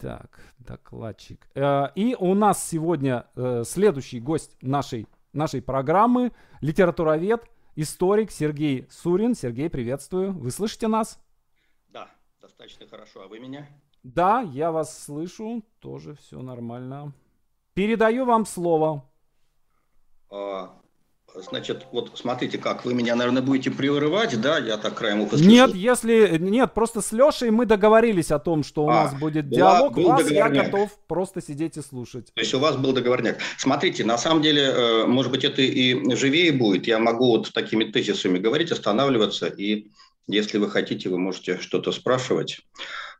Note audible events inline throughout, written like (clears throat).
Так, докладчик. Э, и у нас сегодня э, следующий гость нашей, нашей программы, литературовед, историк Сергей Сурин. Сергей, приветствую. Вы слышите нас? Да, достаточно хорошо. А вы меня? Да, я вас слышу. Тоже все нормально. Передаю вам слово. А, Значит, вот смотрите, как вы меня, наверное, будете прерывать, да? Я так краем уха Нет, если... Нет, просто с Лешей мы договорились о том, что у а, нас будет была, диалог. Вас договорняк. я готов просто сидеть и слушать. То есть у вас был договорняк. Смотрите, на самом деле, э, может быть, это и живее будет. Я могу вот такими тезисами говорить, останавливаться, и если вы хотите, вы можете что-то спрашивать.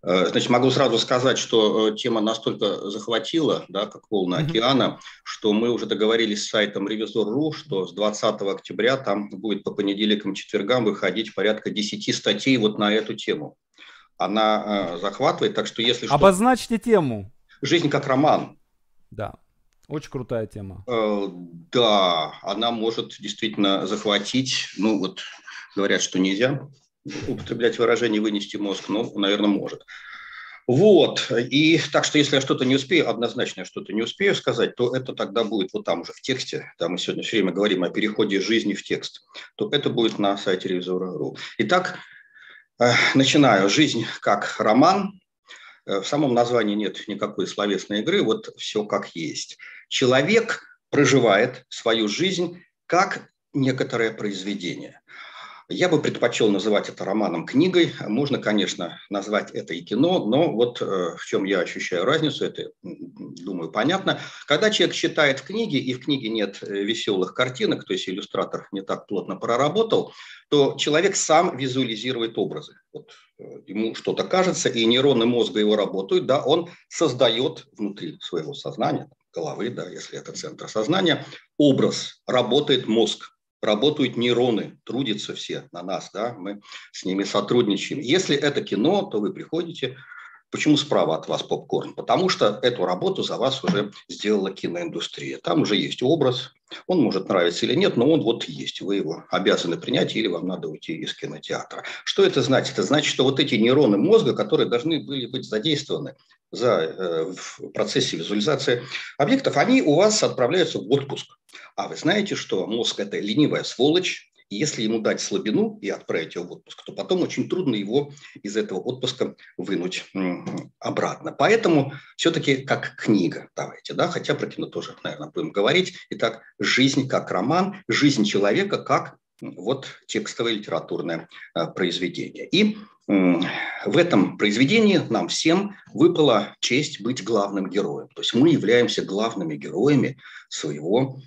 Э, значит, могу сразу сказать, что э, тема настолько захватила, да, как волны океана, что мы уже договорились с сайтом Ревизор.ру, что с 20 октября там будет по понедельникам, четвергам выходить порядка 10 статей вот на эту тему. Она э, захватывает, так что если что... Обозначьте тему. Жизнь как роман. Да. Очень крутая тема. Э, да, она может действительно захватить, ну вот говорят, что нельзя употреблять выражение «вынести мозг», но, наверное, может. Вот, и так что если я что-то не успею, однозначно что-то не успею сказать, то это тогда будет вот там уже в тексте, там мы сегодня все время говорим о переходе жизни в текст, то это будет на сайте ревизора.ру. Итак, э, начинаю. Жизнь как роман. Э, в самом названии нет никакой словесной игры, вот все как есть. Человек проживает свою жизнь как некоторое произведение. Я бы предпочел называть это романом книгой. Можно, конечно, назвать это и кино, но вот э, в чем я ощущаю разницу, это, думаю, понятно. Когда человек читает книги, и в книге нет э, веселых картинок, то есть иллюстратор не так плотно проработал, то человек сам визуализирует образы. Вот э, ему что-то кажется, и нейроны мозга его работают, да, он создает внутри своего сознания, головы, да, если это центр сознания, образ, работает мозг работают нейроны, трудятся все на нас, да, мы с ними сотрудничаем. Если это кино, то вы приходите, почему справа от вас попкорн? Потому что эту работу за вас уже сделала киноиндустрия. Там уже есть образ, он может нравиться или нет, но он вот есть, вы его обязаны принять или вам надо уйти из кинотеатра. Что это значит? Это значит, что вот эти нейроны мозга, которые должны были быть задействованы за, э, в процессе визуализации объектов, они у вас отправляются в отпуск. А вы знаете, что мозг – это ленивая сволочь, и если ему дать слабину и отправить его в отпуск, то потом очень трудно его из этого отпуска вынуть обратно. Поэтому все-таки как книга давайте, да, хотя про кино тоже, наверное, будем говорить. Итак, жизнь как роман, жизнь человека как вот текстовое литературное э, произведение. И в этом произведении нам всем выпала честь быть главным героем. То есть мы являемся главными героями своего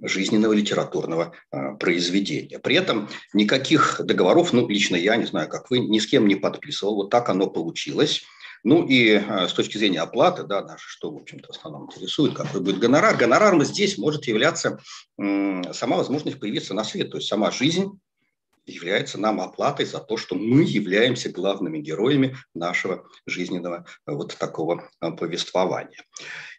жизненного литературного э, произведения. При этом никаких договоров, ну, лично я, не знаю, как вы, ни с кем не подписывал. Вот так оно получилось. Ну и э, с точки зрения оплаты, да, наше, что, в общем-то, в основном интересует, какой будет гонорар. Гонораром здесь может являться сама возможность появиться на свет, то есть сама жизнь является нам оплатой за то, что мы являемся главными героями нашего жизненного э, вот такого э, повествования.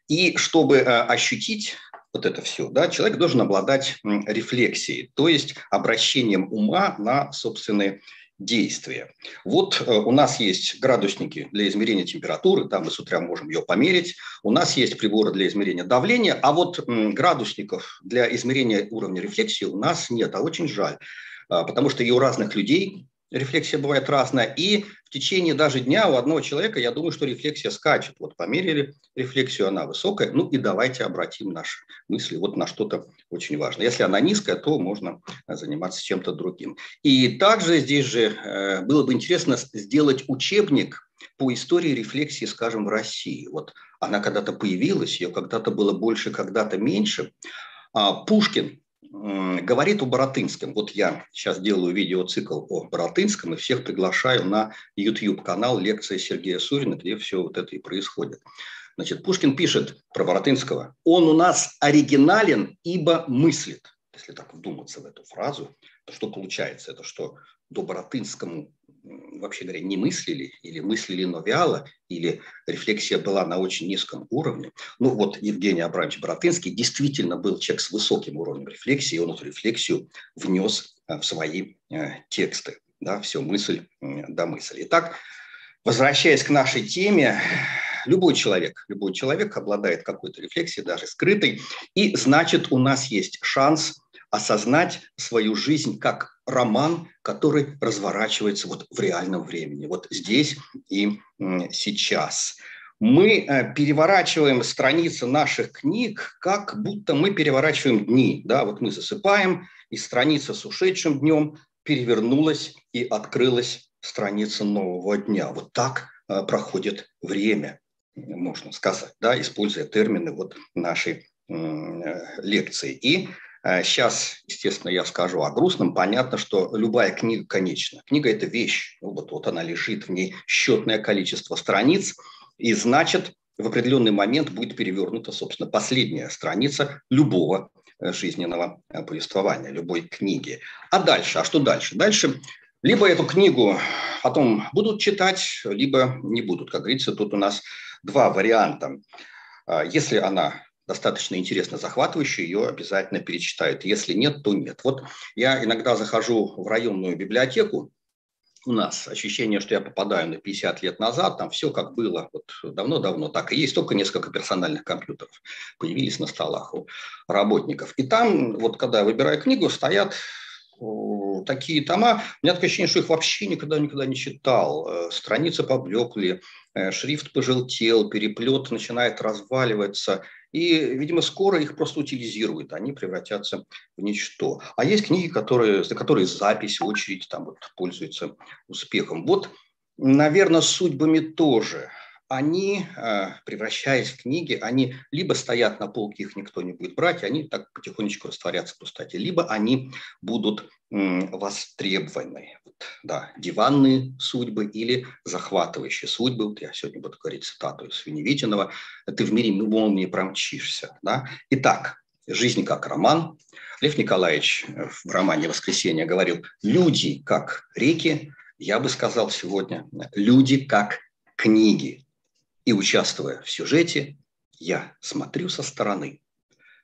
И чтобы ощутить вот это все, да, человек должен обладать рефлексией, то есть обращением ума на собственные действия. Вот э, у нас есть градусники для измерения температуры, там мы с утра можем ее померить. У нас есть приборы для измерения давления, а вот градусников для измерения уровня рефлексии у нас нет, а очень жаль, потому что и у разных людей рефлексия бывает разная, и в течение даже дня у одного человека, я думаю, что рефлексия скачет. Вот померили рефлексию, она высокая, ну и давайте обратим наши мысли вот на что-то очень важное. Если она низкая, то можно заниматься чем-то другим. И также здесь же э, было бы интересно сделать учебник по истории рефлексии, скажем, в России. Вот она когда-то появилась, ее когда-то было больше, когда-то меньше. А Пушкин говорит о Боротынском. Вот я сейчас делаю видеоцикл о Боротынском и всех приглашаю на YouTube-канал «Лекция Сергея Сурина», где все вот это и происходит. Значит, Пушкин пишет про Боротынского. «Он у нас оригинален, ибо мыслит». Если так вдуматься в эту фразу, то что получается? Это что до Боротынскому вообще говоря, не мыслили, или мыслили, но вяло, или рефлексия была на очень низком уровне. Ну вот Евгений Абрамович Боротынский действительно был человек с высоким уровнем рефлексии, и он эту рефлексию внес э, в свои э, тексты. Да, все, мысль до мысли. Итак, возвращаясь к нашей теме, любой человек, любой человек обладает какой-то рефлексией, даже скрытой, и значит у нас есть шанс осознать свою жизнь как роман, который разворачивается вот в реальном времени, вот здесь и сейчас. Мы э, переворачиваем страницы наших книг, как будто мы переворачиваем дни. Да? Вот мы засыпаем, и страница с ушедшим днем перевернулась и открылась страница нового дня. Вот так э, проходит время, можно сказать, да, используя термины вот нашей э, лекции. И Сейчас, э, естественно, я скажу о грустном. Понятно, что любая книга конечна. Книга – это вещь. Ну, вот, вот она лежит, в ней счетное количество страниц. И значит, в определенный момент будет перевернута, собственно, последняя страница любого э, жизненного э, повествования, любой книги. А дальше? А что дальше? Дальше либо эту книгу потом будут читать, либо не будут. Как говорится, тут у нас два варианта. Если она достаточно интересно, захватывающая, ее обязательно перечитают. Если нет, то нет. Вот я иногда захожу в районную библиотеку, у нас ощущение, что я попадаю на 50 лет назад, там все как было вот давно-давно, так и есть, только несколько персональных компьютеров появились на столах у работников. И там, вот когда я выбираю книгу, стоят такие тома, у меня такое ощущение, что их вообще никогда никогда не читал. Э, страницы поблекли, э, шрифт пожелтел, переплет начинает разваливаться – и, видимо, скоро их просто утилизируют, они превратятся в ничто. А есть книги, которые, за которые запись, очередь там вот пользуются успехом. Вот, наверное, судьбами тоже они, э, превращаясь в книги, они либо стоят на полке, их никто не будет брать, они так потихонечку растворятся в пустоте, либо они будут востребованы. Да, диванные судьбы или захватывающие судьбы. Вот я сегодня буду говорить цитату из Веневитинова. «Ты в мире молнии промчишься». Да? Итак, жизнь как роман. Лев Николаевич в романе «Воскресенье» говорил, люди как реки, я бы сказал сегодня, люди как книги. И участвуя в сюжете, я смотрю со стороны,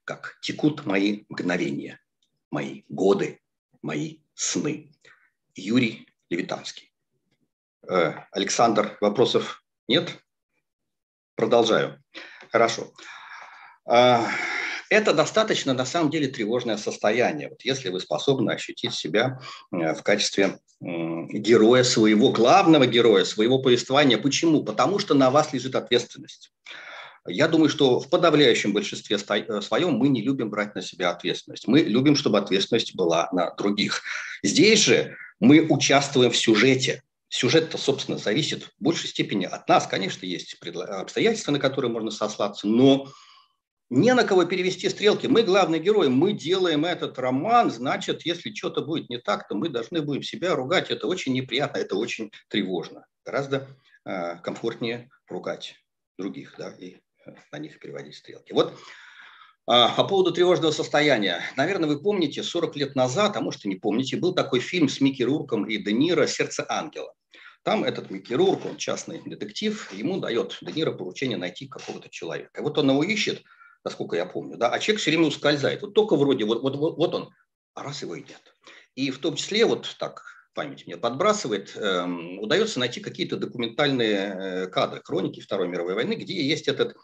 как текут мои мгновения, мои годы, мои сны. Юрий Левитанский. Э, Александр, вопросов нет? Продолжаю. Хорошо. Э, это достаточно, на самом деле, тревожное состояние. Вот если вы способны ощутить себя э, в качестве героя своего, главного героя своего повествования. Почему? Потому что на вас лежит ответственность. Я думаю, что в подавляющем большинстве э, своем мы не любим брать на себя ответственность. Мы любим, чтобы ответственность была на других. Здесь же мы участвуем в сюжете. Сюжет-то, собственно, зависит в большей степени от нас. Конечно, есть обстоятельства, на которые можно сослаться, но не на кого перевести стрелки. Мы главный герой, мы делаем этот роман, значит, если что-то будет не так, то мы должны будем себя ругать. Это очень неприятно, это очень тревожно. Гораздо э, комфортнее ругать других, да, и э, на них переводить стрелки. Вот э, по поводу тревожного состояния. Наверное, вы помните, 40 лет назад, а может и не помните, был такой фильм с Микки Рурком и Де Ниро «Сердце ангела». Там этот Микки Рурк, он частный детектив, ему дает Де Ниро поручение найти какого-то человека. И вот он его ищет – насколько я помню, да, а человек все время ускользает. Вот только вроде вот, вот, вот, вот он, а раз его и нет. И в том числе, вот так память мне подбрасывает, эм, удается найти какие-то документальные э, кадры, хроники Второй мировой войны, где есть этот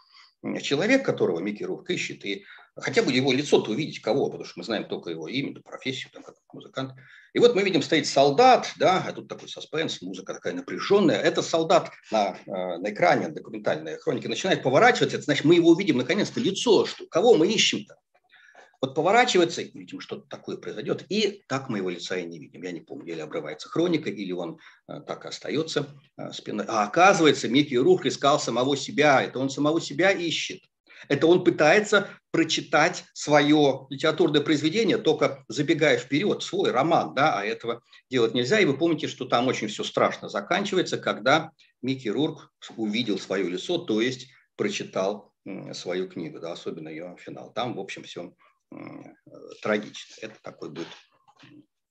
человек, которого Микки ищет, и хотя бы его лицо-то увидеть кого, потому что мы знаем только его имя, профессию, там, как музыкант. И вот мы видим, стоит солдат, да, а тут такой саспенс, музыка такая напряженная. Это солдат на, э, на экране, документальная хроника, начинает поворачиваться, это значит, мы его увидим наконец-то лицо, что, кого мы ищем-то. Вот поворачивается, и видим, что-то такое произойдет, и так мы его лица и не видим. Я не помню, или обрывается хроника, или он э, так и остается э, спиной. А оказывается, Микки Рух искал самого себя, это он самого себя ищет. Это он пытается прочитать свое литературное произведение, только забегая вперед, свой роман, да, а этого делать нельзя. И вы помните, что там очень все страшно заканчивается, когда Микки Рурк увидел свое лицо, то есть прочитал свою книгу, да, особенно ее финал. Там, в общем, все трагично. Это такой будет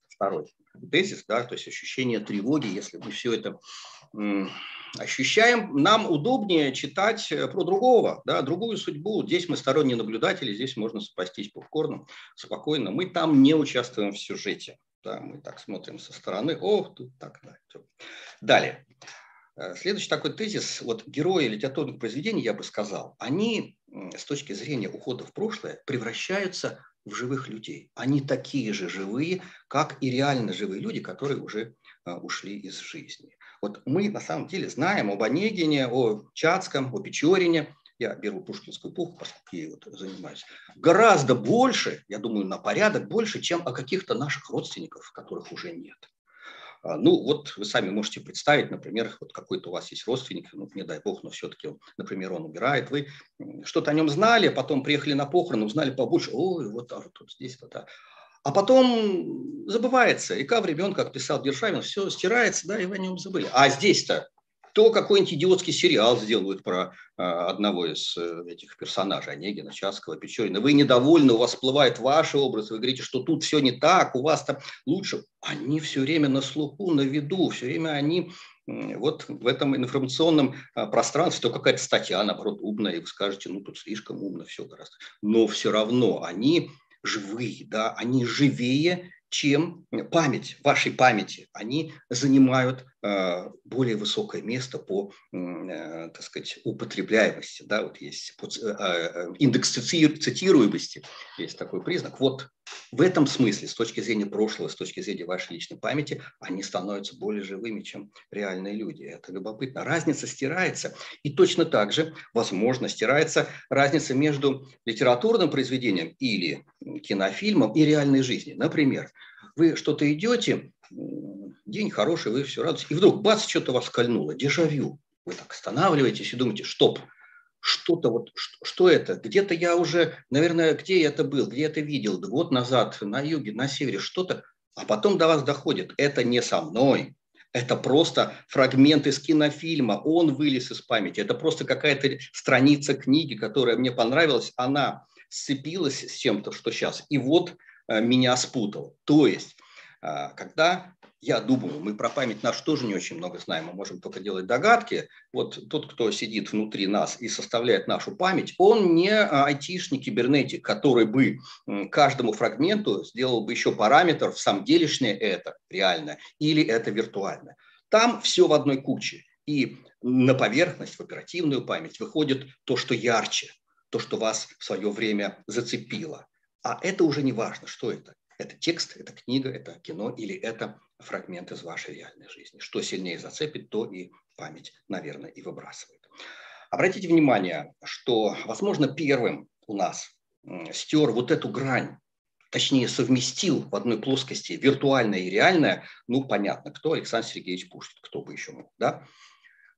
второй тезис, да, то есть ощущение тревоги, если мы все это ощущаем, нам удобнее читать э, про другого, да, другую судьбу. Здесь мы сторонние наблюдатели, здесь можно спастись попкорном спокойно. Мы там не участвуем в сюжете. Да, мы так смотрим со стороны. О, тут так, да. Далее. Э, следующий такой тезис, вот герои литературных произведений, я бы сказал, они с точки зрения ухода в прошлое превращаются в живых людей. Они такие же живые, как и реально живые люди, которые уже э, ушли из жизни. Вот мы на самом деле знаем об Онегине, о Чацком, о Печорине, я беру пушкинскую эпоху, поскольку я вот занимаюсь, гораздо больше, я думаю, на порядок больше, чем о каких-то наших родственниках, которых уже нет. А, ну, вот вы сами можете представить, например, вот какой-то у вас есть родственник, ну, не дай бог, но все-таки, например, он умирает, вы что-то о нем знали, потом приехали на похороны, узнали побольше, ой, вот а, тут здесь, вот, а. а потом забывается, и как времен, как писал Державин, все стирается, да, и вы о нем забыли. А здесь-то то какой-нибудь идиотский сериал сделают про а, одного из э, этих персонажей, Онегина, Чаского, Печорина. Вы недовольны, у вас всплывает ваш образ, вы говорите, что тут все не так, у вас там лучше. Они все время на слуху, на виду, все время они вот в этом информационном а, пространстве, то какая-то статья, наоборот, умная, и вы скажете, ну тут слишком умно все гораздо. Но все равно они живые, да, они живее, чем память, вашей памяти. Они занимают э, более высокое место по, э, так сказать, употребляемости. Да, вот есть э, индекс цитируемости, есть такой признак. Вот в этом смысле, с точки зрения прошлого, с точки зрения вашей личной памяти, они становятся более живыми, чем реальные люди. Это любопытно. Разница стирается. И точно так же, возможно, стирается разница между литературным произведением или кинофильмом и реальной жизнью. Например, вы что-то идете, день хороший, вы все радуетесь, и вдруг бац, что-то вас кольнуло, дежавю. Вы так останавливаетесь и думаете, стоп, что-то вот, что, что это? Где-то я уже, наверное, где я это был, где это видел, год назад на юге, на севере, что-то, а потом до вас доходит, это не со мной, это просто фрагмент из кинофильма, он вылез из памяти, это просто какая-то страница книги, которая мне понравилась, она сцепилась с чем-то, что сейчас, и вот Э, меня спутал. То есть, э, когда я думаю, мы про память нашу тоже не очень много знаем, мы можем только делать догадки. Вот тот, кто сидит внутри нас и составляет нашу память, он не айтишник, кибернетик, который бы каждому фрагменту сделал бы еще параметр, в самом делешнее это реально или это виртуально. Там все в одной куче. И на поверхность, в оперативную память выходит то, что ярче, то, что вас в свое время зацепило. А это уже не важно, что это. Это текст, это книга, это кино или это фрагмент из вашей реальной жизни. Что сильнее зацепит, то и память, наверное, и выбрасывает. Обратите внимание, что, возможно, первым у нас стер вот эту грань, точнее, совместил в одной плоскости виртуальное и реальное, ну, понятно, кто Александр Сергеевич Пушкин, кто бы еще мог, да?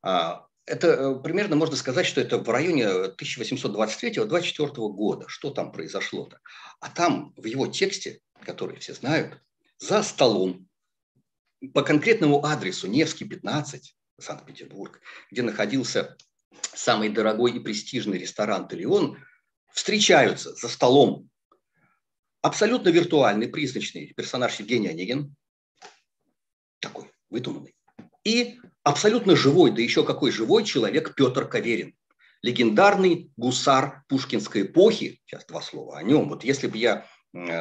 А, это э, примерно можно сказать, что это в районе 1823-24 года. Что там произошло-то? А там в его тексте, который все знают, за столом по конкретному адресу Невский, 15, Санкт-Петербург, где находился самый дорогой и престижный ресторан «Телеон», встречаются за столом абсолютно виртуальный, призрачный персонаж Евгений Онегин, такой выдуманный, и абсолютно живой, да еще какой живой человек Петр Каверин. Легендарный гусар пушкинской эпохи, сейчас два слова о нем. Вот если бы я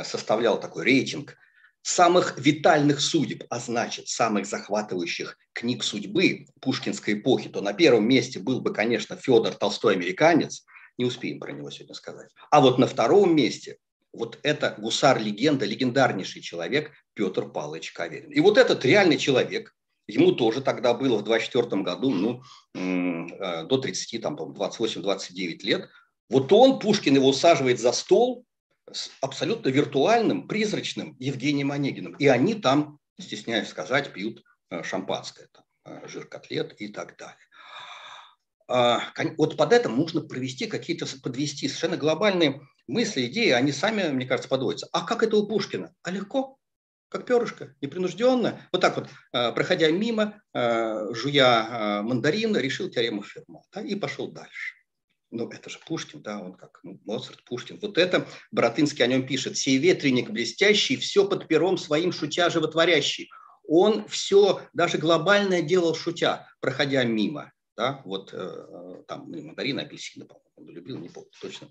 составлял такой рейтинг самых витальных судеб, а значит, самых захватывающих книг судьбы пушкинской эпохи, то на первом месте был бы, конечно, Федор Толстой «Американец», не успеем про него сегодня сказать. А вот на втором месте вот это гусар-легенда, легендарнейший человек Петр Павлович Каверин. И вот этот реальный человек, Ему тоже тогда было в 24 году, ну, э, до 30, там, 28-29 лет. Вот он, Пушкин его усаживает за стол с абсолютно виртуальным, призрачным Евгением Онегиным. И они там, стесняюсь сказать, пьют э, шампанское, там, э, жир котлет и так далее. А, вот под это можно провести какие-то, подвести совершенно глобальные мысли, идеи, они сами, мне кажется, подводятся. А как это у Пушкина? А легко как перышко, непринужденно. Вот так вот, э, проходя мимо, жуя мандарин, решил теорему Ферма да, и пошел дальше. Ну, это же Пушкин, да, он как ну, Моцарт, Пушкин. Вот это Боротынский о нем пишет. «Сей ветреник блестящий, все под пером своим шутя животворящий». Он все, даже глобальное делал шутя, проходя мимо. Да, вот там ну, мандарин, апельсины, по-моему, он любил, не помню точно.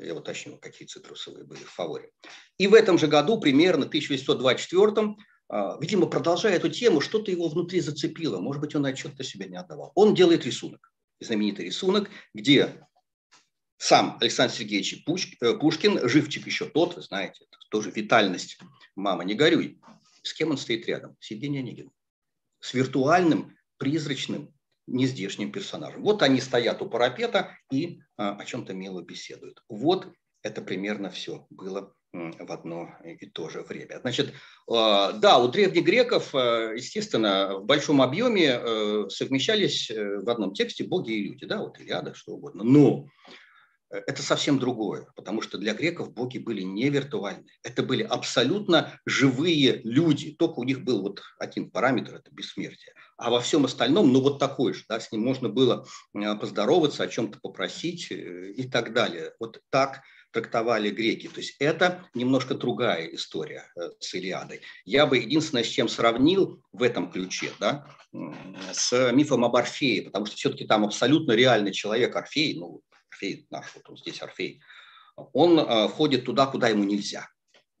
Я уточню, какие цитрусовые были в фаворе. И в этом же году, примерно в 1824 а, видимо, продолжая эту тему, что-то его внутри зацепило. Может быть, он отчет о себе не отдавал. Он делает рисунок, знаменитый рисунок, где сам Александр Сергеевич э, Пушкин, живчик еще тот, вы знаете, тоже витальность, мама, не горюй. С кем он стоит рядом? С Евгением Онегиным. С виртуальным, призрачным, нездешним персонажем. Вот они стоят у парапета и а, о чем-то мило беседуют. Вот это примерно все было в одно и то же время. Значит, а, да, у древних греков, а, естественно, в большом объеме э, совмещались э, в одном тексте боги и люди, да, вот Илиада, что угодно. Но Э, это совсем другое, потому что для греков боги были не виртуальные. Это были абсолютно живые люди. Только у них был вот один параметр – это бессмертие. А во всем остальном, ну вот такой же, да, с ним можно было э, поздороваться, о чем-то попросить э, и так далее. Вот так трактовали греки. То есть это немножко другая история с Илиадой. Я бы единственное, с чем сравнил в этом ключе, да, с мифом об Орфее, потому что все-таки там абсолютно реальный человек Орфей, ну, Орфей наш, вот он здесь Орфей, он э, входит туда, куда ему нельзя.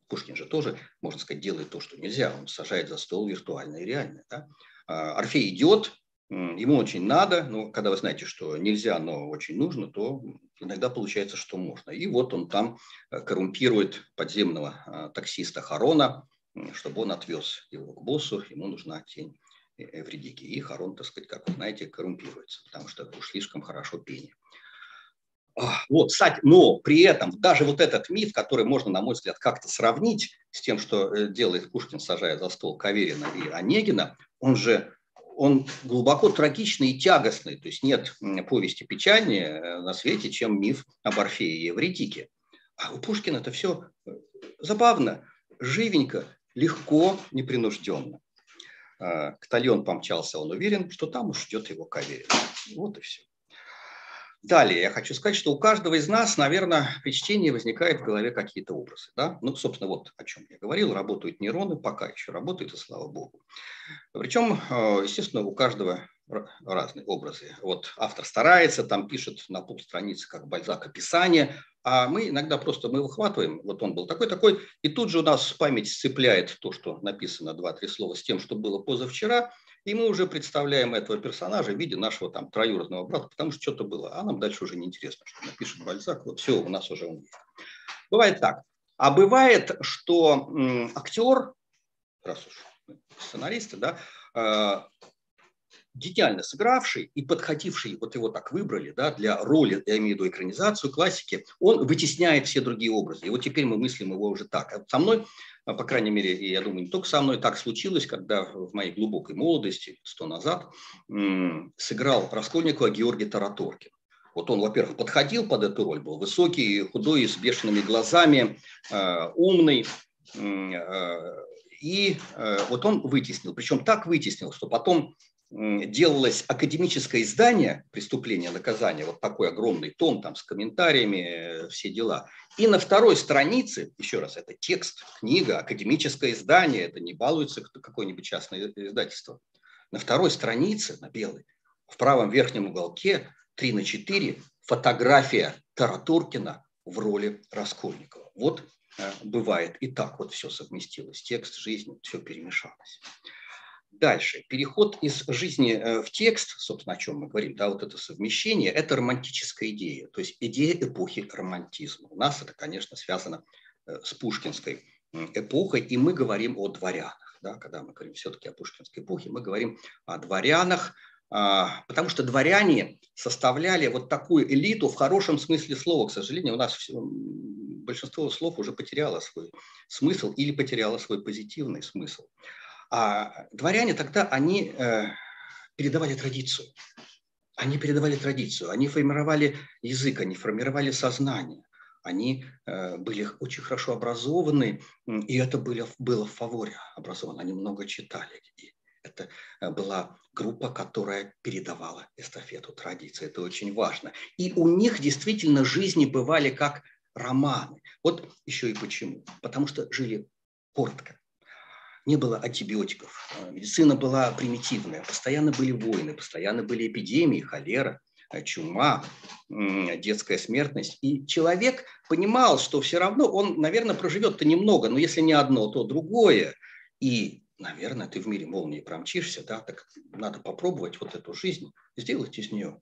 Пушкин же тоже, можно сказать, делает то, что нельзя. Он сажает за стол виртуальное и реальное. Да? А, Орфей идет, ему очень надо, но когда вы знаете, что нельзя, но очень нужно, то иногда получается, что можно. И вот он там э, коррумпирует подземного э, таксиста Харона, чтобы он отвез его к боссу, ему нужна тень Эвредики. И Харон, так сказать, как вы знаете, коррумпируется, потому что уж слишком хорошо пение. Вот, кстати, но при этом даже вот этот миф, который можно, на мой взгляд, как-то сравнить с тем, что э, делает Пушкин, сажая за стол Каверина и Онегина, он же он глубоко трагичный и тягостный. То есть нет повести печальнее э, на свете, чем миф об Орфее и Евредике. А у Пушкина это все э, забавно, живенько, легко, непринужденно. К Тальон помчался, он уверен, что там уж ждет его Каверин. Вот и все. Далее я хочу сказать, что у каждого из нас, наверное, при чтении возникают в голове какие-то образы. Да? Ну, собственно, вот о чем я говорил. Работают нейроны, пока еще работают, и слава богу. Причем, э, естественно, у каждого разные образы. Вот автор старается, там пишет на полстраницы, как Бальзак, описание, а мы иногда просто мы выхватываем, вот он был такой-такой, и тут же у нас память сцепляет то, что написано два-три слова с тем, что было позавчера, и мы уже представляем этого персонажа в виде нашего там троюродного брата, потому что что-то было. А нам дальше уже неинтересно, что напишет Бальзак. Вот все, у нас уже он есть. Бывает так. А бывает, что актер, раз уж сценаристы, да, э, гениально сыгравший и подходивший, вот его так выбрали, да, для роли, я имею в виду экранизацию классики, он вытесняет все другие образы. И вот теперь мы мыслим его уже так. А со мной, а, по крайней мере, и я думаю, не только со мной так случилось, когда в моей глубокой молодости, сто назад, сыграл Раскольникова Георгий Тараторкин. Вот он, во-первых, подходил под эту роль, был высокий, худой, с бешеными глазами, а, умный, и вот он вытеснил, причем так вытеснил, что потом делалось академическое издание «Преступление наказание», вот такой огромный том там с комментариями, э, все дела. И на второй странице, еще раз, это текст, книга, академическое издание, это не балуется какое-нибудь частное издательство. На второй странице, на белой, в правом верхнем уголке, 3 на 4, фотография Таратуркина в роли Раскольникова. Вот э, бывает и так вот все совместилось, текст, жизнь, все перемешалось. Дальше. Переход из жизни э, в текст, собственно, о чем мы говорим, да, вот это совмещение, это романтическая идея, то есть идея эпохи романтизма. У нас это, конечно, связано э, с пушкинской эпохой, и мы говорим о дворянах. Да, когда мы говорим все-таки о пушкинской эпохе, мы говорим о дворянах, а, потому что дворяне составляли вот такую элиту в хорошем смысле слова. К сожалению, у нас большинство слов уже потеряло свой смысл или потеряло свой позитивный смысл. А дворяне тогда, они э, передавали традицию. Они передавали традицию, они формировали язык, они формировали сознание. Они э, были очень хорошо образованы, и это были, было в фаворе образовано. Они много читали. И это э, была группа, которая передавала эстафету традиции. Это очень важно. И у них действительно жизни бывали как романы. Вот еще и почему. Потому что жили коротко не было антибиотиков, а, медицина была примитивная, постоянно были войны, постоянно были эпидемии, холера, а, чума, детская смертность. И человек понимал, что все равно он, наверное, проживет-то немного, но если не одно, то другое. И наверное, ты в мире молнии промчишься, да, так надо попробовать вот эту жизнь, сделать из нее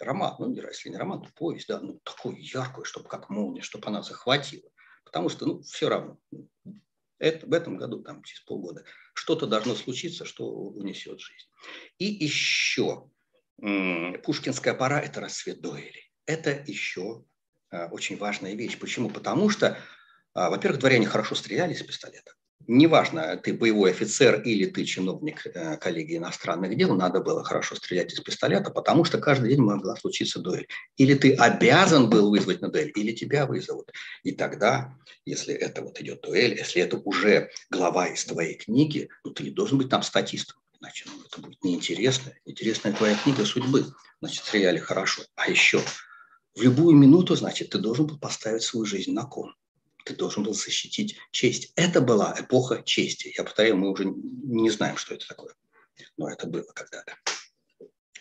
роман, ну, если не роман, то повесть, да, ну, такую яркую, чтобы как молния, чтобы она захватила. Потому что, ну, все равно, это, в этом году, там, через полгода, что-то должно случиться, что унесет жизнь. И еще, Пушкинская пора – это рассвет дуэли. Это еще а, очень важная вещь. Почему? Потому что, а, во-первых, дворяне хорошо стреляли из пистолета неважно, ты боевой офицер или ты чиновник э, коллегии иностранных дел, надо было хорошо стрелять из пистолета, потому что каждый день могла случиться дуэль. Или ты обязан был вызвать на дуэль, или тебя вызовут. И тогда, если это вот идет дуэль, если это уже глава из твоей книги, ну ты не должен быть там статистом. Иначе ну, это будет неинтересно. Интересная твоя книга судьбы. Значит, стреляли хорошо. А еще в любую минуту, значит, ты должен был поставить свою жизнь на кон ты должен был защитить честь. Это была эпоха чести. Я повторяю, мы уже не знаем, что это такое. Но это было когда-то.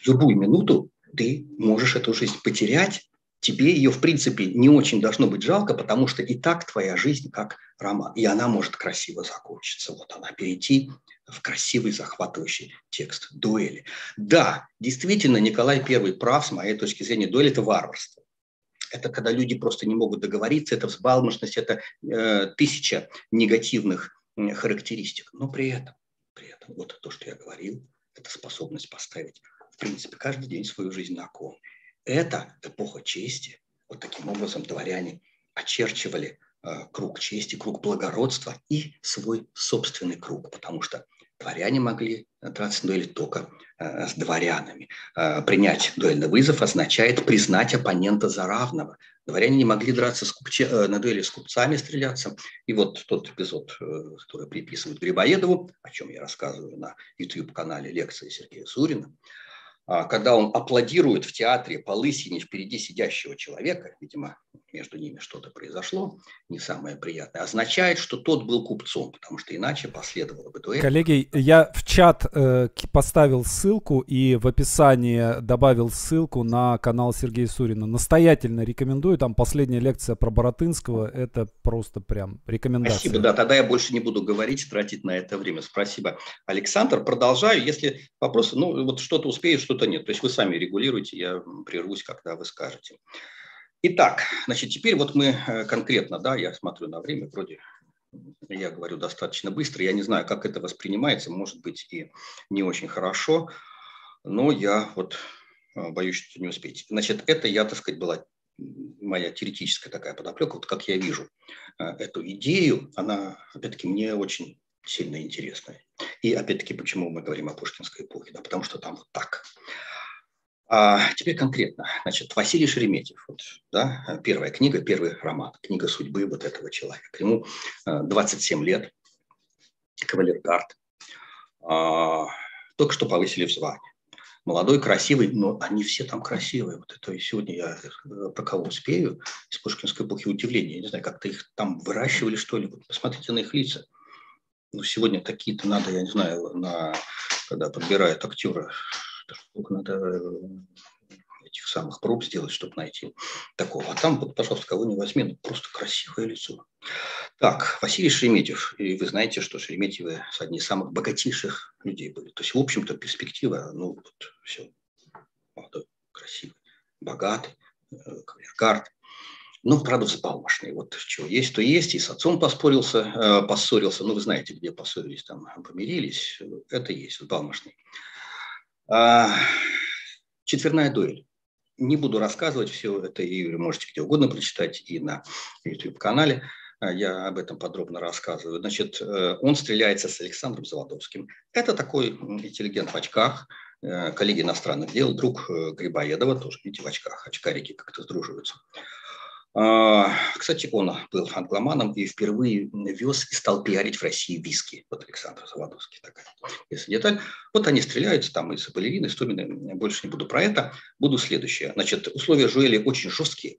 Любую минуту ты можешь эту жизнь потерять. Тебе ее, в принципе, не очень должно быть жалко, потому что и так твоя жизнь как роман. И она может красиво закончиться. Вот она, перейти в красивый, захватывающий текст дуэли. Да, действительно, Николай I прав, с моей точки зрения, дуэль – это варварство это когда люди просто не могут договориться, это взбалмошность, это э, тысяча негативных характеристик. Но при этом, при этом, вот то, что я говорил, это способность поставить, в принципе, каждый день свою жизнь на кон. Это эпоха чести. Вот таким образом дворяне очерчивали э, круг чести, круг благородства и свой собственный круг, потому что дворяне могли драться на дуэли только э, с дворянами. Э, принять дуэльный вызов означает признать оппонента за равного. Дворяне не могли драться с купче, э, на дуэли с купцами, стреляться. И вот тот эпизод, который приписывают Грибоедову, о чем я рассказываю на YouTube-канале лекции Сергея Сурина, когда он аплодирует в театре по лысине впереди сидящего человека, видимо, между ними что-то произошло, не самое приятное, означает, что тот был купцом, потому что иначе последовало бы дуэль. Коллеги, я в чат э, поставил ссылку и в описании добавил ссылку на канал Сергея Сурина. Настоятельно рекомендую, там последняя лекция про Боротынского, это просто прям рекомендация. Спасибо, да, тогда я больше не буду говорить, тратить на это время. Спасибо, Александр. Продолжаю, если вопросы, ну вот что-то успею, что-то нет. То есть вы сами регулируете, я прервусь, когда вы скажете. Итак, значит, теперь вот мы э, конкретно, да, я смотрю на время, вроде я говорю достаточно быстро, я не знаю, как это воспринимается, может быть и не очень хорошо, но я вот э, боюсь, что не успеть. Значит, это я, так сказать, была моя теоретическая такая подоплека, вот как я вижу э, эту идею, она, опять-таки, мне очень сильно интересная. И, опять-таки, почему мы говорим о пушкинской эпохе, да, потому что там вот так. А теперь конкретно. Значит, Василий Шереметьев, вот, да, первая книга, первый роман, книга судьбы вот этого человека. Ему 27 э, лет, кавалергард. А, только что повысили в звание. Молодой, красивый, но они все там красивые. Вот это и сегодня я э, про кого успею из Пушкинской эпохи удивление. Я не знаю, как-то их там выращивали, что ли. Вот посмотрите на их лица. Ну, сегодня такие-то надо, я не знаю, на, когда подбирают актера, надо э, этих самых проб сделать, чтобы найти такого. А там, вот, пожалуйста, кого не возьми, ну, просто красивое лицо. Так, Василий Шереметьев. И вы знаете, что Шереметьевы одни из самых богатейших людей были. То есть, в общем-то, перспектива, ну, вот, все, молодой, красивый, богатый, э, кавалергард. Ну, правда, взбалмошный. Вот что есть, то есть. И с отцом поспорился, э, поссорился. Ну, вы знаете, где поссорились, там помирились. Это есть, взбалмошный. А, четверная дуэль. Не буду рассказывать все это, и можете где угодно прочитать, и на YouTube-канале. А, я об этом подробно рассказываю. Значит, э, он стреляется с Александром Заводовским. Это такой интеллигент в очках, э, коллеги иностранных дел, друг э, Грибоедова, тоже, видите, в очках, очкарики как-то сдруживаются. А, кстати, он был англоманом и впервые вез и стал пиарить в России виски. Вот Александр Заводовский такая, если деталь. Вот они стреляются там из балерины, из Томины. Больше не буду про это. Буду следующее. Значит, условия Жуэли очень жесткие.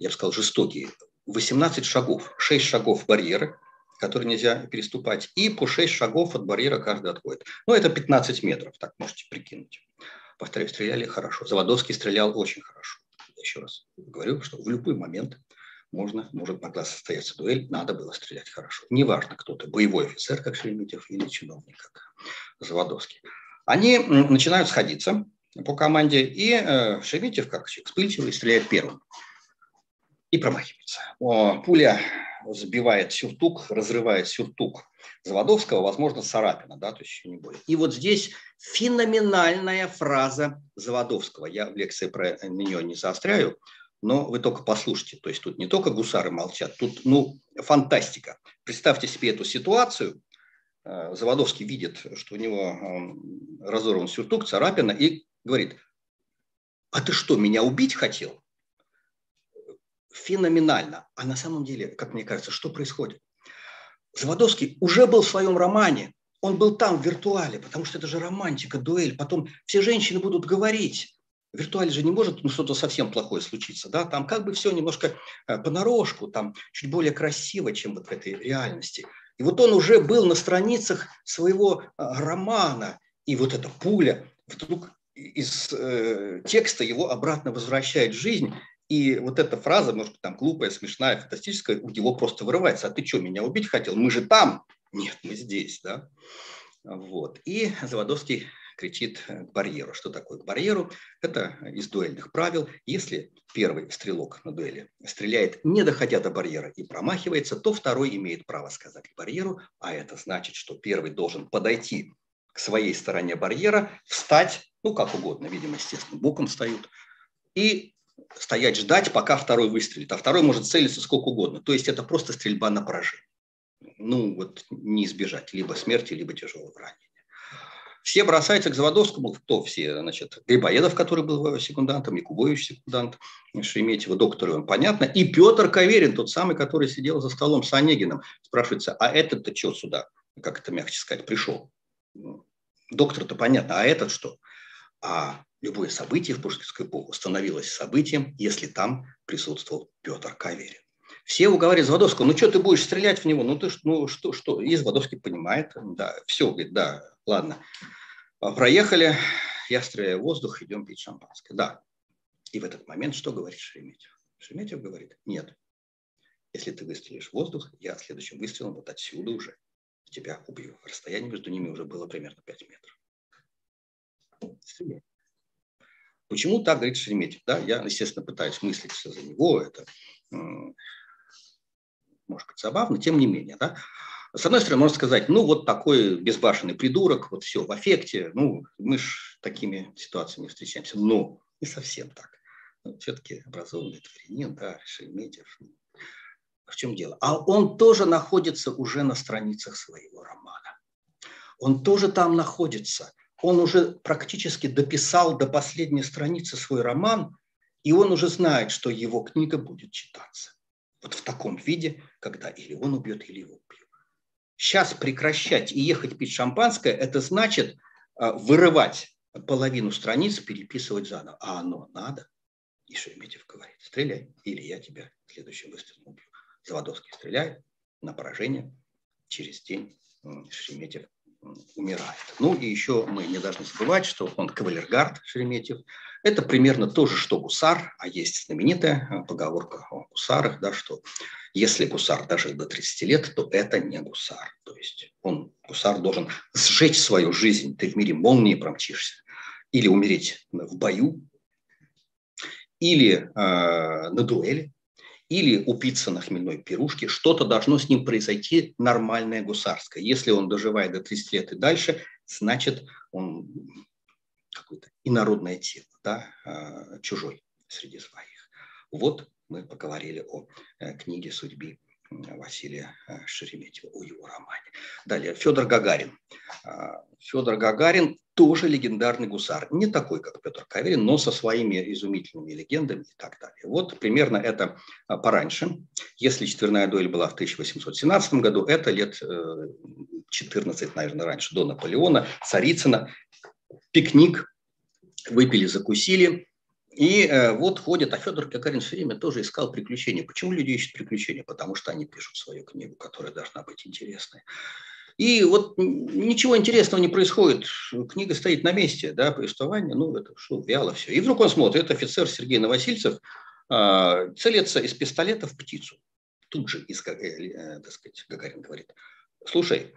Я бы сказал, жестокие. 18 шагов, 6 шагов барьеры, которые нельзя переступать, и по 6 шагов от барьера каждый отходит. Ну, это 15 метров, так можете прикинуть. Повторяю, стреляли хорошо. Заводовский стрелял очень хорошо еще раз говорю, что в любой момент можно, может могла состояться дуэль, надо было стрелять хорошо. Неважно, кто ты, боевой офицер, как Шереметьев, или чиновник, как Заводовский. Они начинают сходиться по команде, и э, Шереметьев, как человек вспыльчивый, стреляет первым. И промахивается. О, пуля сбивает сюртук, разрывает сюртук Заводовского, возможно, царапина, да, то есть еще не более. И вот здесь феноменальная фраза Заводовского. Я в лекции про нее не заостряю, но вы только послушайте. То есть тут не только гусары молчат, тут, ну, фантастика. Представьте себе эту ситуацию. Э, Заводовский видит, что у него эм, разорван сюртук, царапина, и говорит, а ты что, меня убить хотел? Феноменально. А на самом деле, как мне кажется, что происходит? Заводовский уже был в своем романе, он был там в виртуале, потому что это же романтика, дуэль. Потом все женщины будут говорить. Виртуале же не может ну, что-то совсем плохое случиться. Да? Там как бы все немножко э, понарошку, там чуть более красиво, чем вот в этой реальности. И вот он уже был на страницах своего э, романа. И вот эта пуля вдруг из э, текста его обратно возвращает жизнь. И вот эта фраза, может там глупая, смешная, фантастическая, у него просто вырывается. А ты что, меня убить хотел? Мы же там. Нет, мы здесь, да. Вот. И Заводовский кричит к барьеру. Что такое к барьеру? Это из дуэльных правил. Если первый стрелок на дуэли стреляет, не доходя до барьера и промахивается, то второй имеет право сказать к барьеру, а это значит, что первый должен подойти к своей стороне барьера, встать, ну как угодно, видимо, естественно, боком встают, и стоять ждать, пока второй выстрелит, а второй может целиться сколько угодно. То есть это просто стрельба на поражение. Ну вот не избежать либо смерти, либо тяжелого ранения. Все бросаются к Заводовскому, кто все, значит, Грибоедов, который был секундантом, Якубович секундант, Шереметьева, доктор, он понятно, и Петр Каверин, тот самый, который сидел за столом с Онегиным, спрашивается, а этот-то что сюда, как это мягче сказать, пришел? Доктор-то понятно, а этот что? А любое событие в пушкинскую эпоху становилось событием, если там присутствовал Петр Каверин. Все уговаривают Заводовского, ну что ты будешь стрелять в него, ну ты ну что, что? И Заводовский понимает, да, все, говорит, да, ладно, проехали, я стреляю в воздух, идем пить шампанское. Да. И в этот момент что говорит Шереметьев? Шереметьев говорит, нет, если ты выстрелишь в воздух, я следующим выстрелом вот отсюда уже тебя убью. Расстояние между ними уже было примерно 5 метров. Почему так говорит Шереметьев? Да, я, естественно, пытаюсь мыслить все за него. Это может быть забавно, тем не менее. Да? С одной стороны, можно сказать, ну вот такой безбашенный придурок, вот все в аффекте, ну мы ж такими ситуациями встречаемся, но не совсем так. Ну, все-таки образованный дворянин, да, Шереметьев. В чем дело? А он тоже находится уже на страницах своего романа. Он тоже там находится – он уже практически дописал до последней страницы свой роман, и он уже знает, что его книга будет читаться. Вот в таком виде, когда или он убьет, или его убьют. Сейчас прекращать и ехать пить шампанское, это значит а, вырывать половину страниц, переписывать заново. А оно надо. И Шереметьев говорит, стреляй, или я тебя следующим выстрелом убью. Заводовский стреляет на поражение. Через день Шереметьев умирает. Ну и еще мы не должны забывать, что он кавалергард Шереметьев. Это примерно то же, что гусар, а есть знаменитая э, поговорка о гусарах, да, что если гусар дожил до 30 лет, то это не гусар. То есть он, гусар, должен сжечь свою жизнь, ты в мире молнии промчишься, или умереть в бою, или э, на дуэли, или упиться на хмельной пирушке, что-то должно с ним произойти нормальное гусарское. Если он доживает до 30 лет и дальше, значит, он какое-то инородное тело, да, а, чужой среди своих. Вот мы поговорили о э, книге судьбы Василия э, Шереметьева, о его романе. Далее, Федор Гагарин. А, Федор Гагарин тоже легендарный гусар. Не такой, как Петр Каверин, но со своими изумительными легендами и так далее. Вот примерно это а, пораньше. Если четверная дуэль была в 1817 году, это лет 14, э, наверное, раньше, до Наполеона, Царицына. Пикник, выпили, закусили, и э, вот ходит, а Федор Гагарин все время тоже искал приключения. Почему люди ищут приключения? Потому что они пишут свою книгу, которая должна быть интересной. И вот ничего интересного не происходит. Книга стоит на месте, да, повествование, ну, это что, вяло все. И вдруг он смотрит, офицер Сергей Новосильцев, э, целится из пистолета в птицу. Тут же, из, э, э, так сказать, Гагарин говорит, слушай,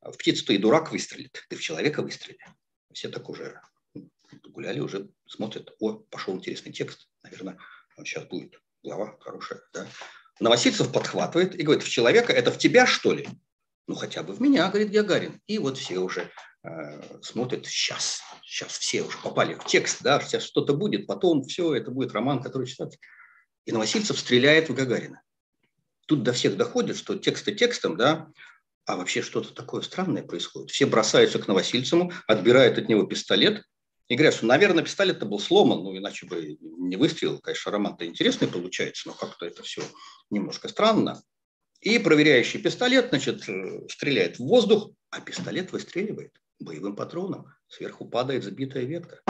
в птицу ты и дурак выстрелит, ты в человека выстрели. Все так уже гуляли, уже смотрят, о, пошел интересный текст, наверное, сейчас будет глава хорошая. Да? Новосильцев подхватывает и говорит, в человека, это в тебя, что ли? Ну, хотя бы в меня, говорит Гагарин. И вот все уже э, смотрят, сейчас, сейчас все уже попали в текст, да, сейчас что-то будет, потом все, это будет роман, который читать. И Новосильцев стреляет в Гагарина. Тут до всех доходит, что тексты текстом, да, а вообще что-то такое странное происходит. Все бросаются к Новосильцеву, отбирают от него пистолет и говорят, что, наверное, пистолет-то был сломан, ну, иначе бы не выстрелил. Конечно, роман-то интересный получается, но как-то это все немножко странно. И проверяющий пистолет, значит, э, стреляет в воздух, а пистолет выстреливает боевым патроном. Сверху падает забитая ветка.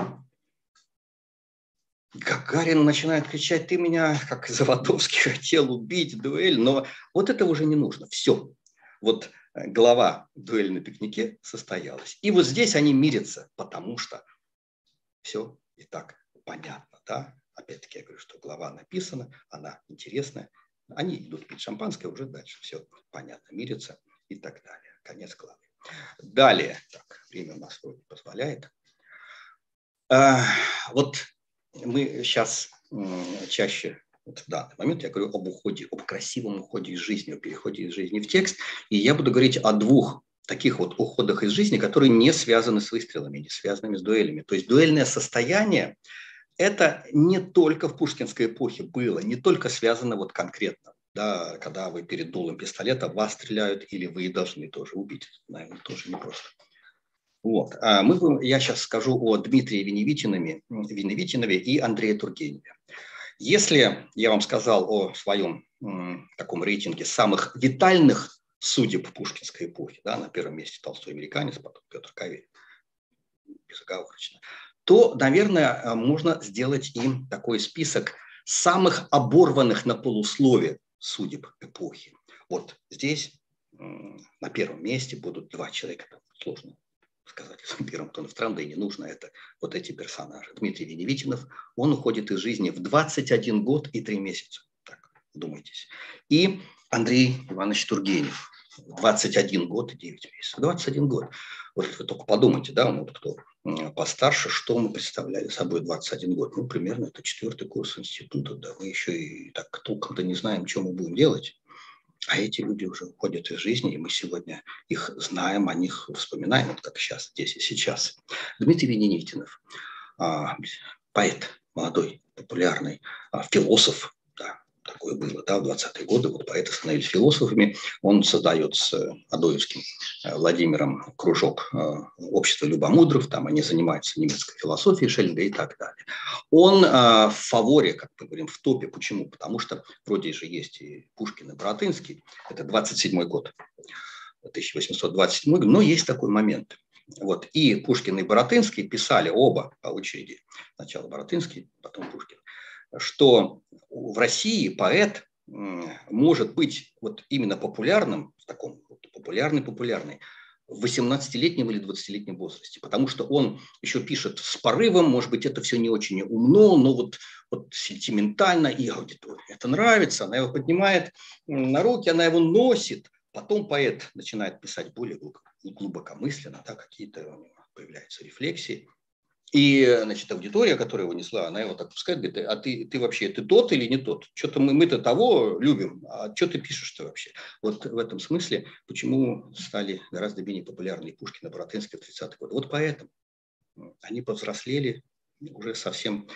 Гагарин начинает кричать, ты меня, как Заводовский, (laughs) хотел убить, дуэль. Но вот это уже не нужно. Все. Вот э, глава дуэли на пикнике состоялась. И вот здесь они мирятся, потому что все и так понятно. Да? Опять-таки я говорю, что глава написана, она интересная. Они идут пить шампанское, уже дальше все понятно, мирятся и так далее. Конец главы. Далее, так, время у нас вроде позволяет. А, вот мы сейчас чаще вот в данный момент я говорю об уходе, об красивом уходе из жизни, о переходе из жизни в текст. И я буду говорить о двух таких вот уходах из жизни, которые не связаны с выстрелами, не связаны с дуэлями. То есть дуэльное состояние – это не только в пушкинской эпохе было, не только связано вот конкретно. Да, когда вы перед дулом пистолета вас стреляют или вы должны тоже убить. Наверное, тоже непросто. Вот. А мы, я сейчас скажу о Дмитрии Веневитинове, Веневитинове и Андрее Тургеневе. Если я вам сказал о своем м, таком рейтинге самых витальных судеб пушкинской эпохи, да, на первом месте Толстой американец, потом Петр Каверин, безоговорочно, то, наверное, можно сделать им такой список самых оборванных на полуслове судеб эпохи. Вот здесь на первом месте будут два человека, сложно сказать, первым тоном стран, да и не нужно это, вот эти персонажи. Дмитрий Веневитинов, он уходит из жизни в 21 год и 3 месяца. Так, думайтесь. И Андрей Иванович Тургенев, 21 год и 9 месяцев. 21 год. Вот вы только подумайте, да, вот кто постарше, что мы представляли собой 21 год. Ну, примерно это четвертый курс института, да, мы еще и так толком-то не знаем, что мы будем делать. А эти люди уже уходят из жизни, и мы сегодня их знаем, о них вспоминаем, вот как сейчас, здесь и сейчас. Дмитрий Вененитинов, а, поэт молодой, популярный, а, философ, такое было, да, в 20-е годы, вот поэты становились философами, он создает с Адоевским э, Владимиром кружок э, общества любомудров, там они занимаются немецкой философией Шеллинга и так далее. Он э, в фаворе, как мы говорим, в топе. Почему? Потому что вроде же есть и Пушкин, и Боротынский, это 27-й год, 1827 год, но есть такой момент. Вот. И Пушкин и Боротынский писали оба по очереди. Сначала Боротынский, потом Пушкин что в России поэт может быть вот именно популярным, в таком вот популярный-популярный, в 18-летнем или 20-летнем возрасте, потому что он еще пишет с порывом, может быть, это все не очень умно, но вот, вот сентиментально, и аудитории это нравится, она его поднимает на руки, она его носит, потом поэт начинает писать более глубокомысленно, да, какие-то появляются рефлексии, и, значит, аудитория, которая его несла, она его так пускает, говорит, а ты, ты вообще, ты тот или не тот? Что-то мы, мы-то того любим, а что ты пишешь-то вообще? Вот в этом смысле, почему стали гораздо менее популярны Пушкин и Боротынский в 30-е годы. Вот поэтому они повзрослели, уже совсем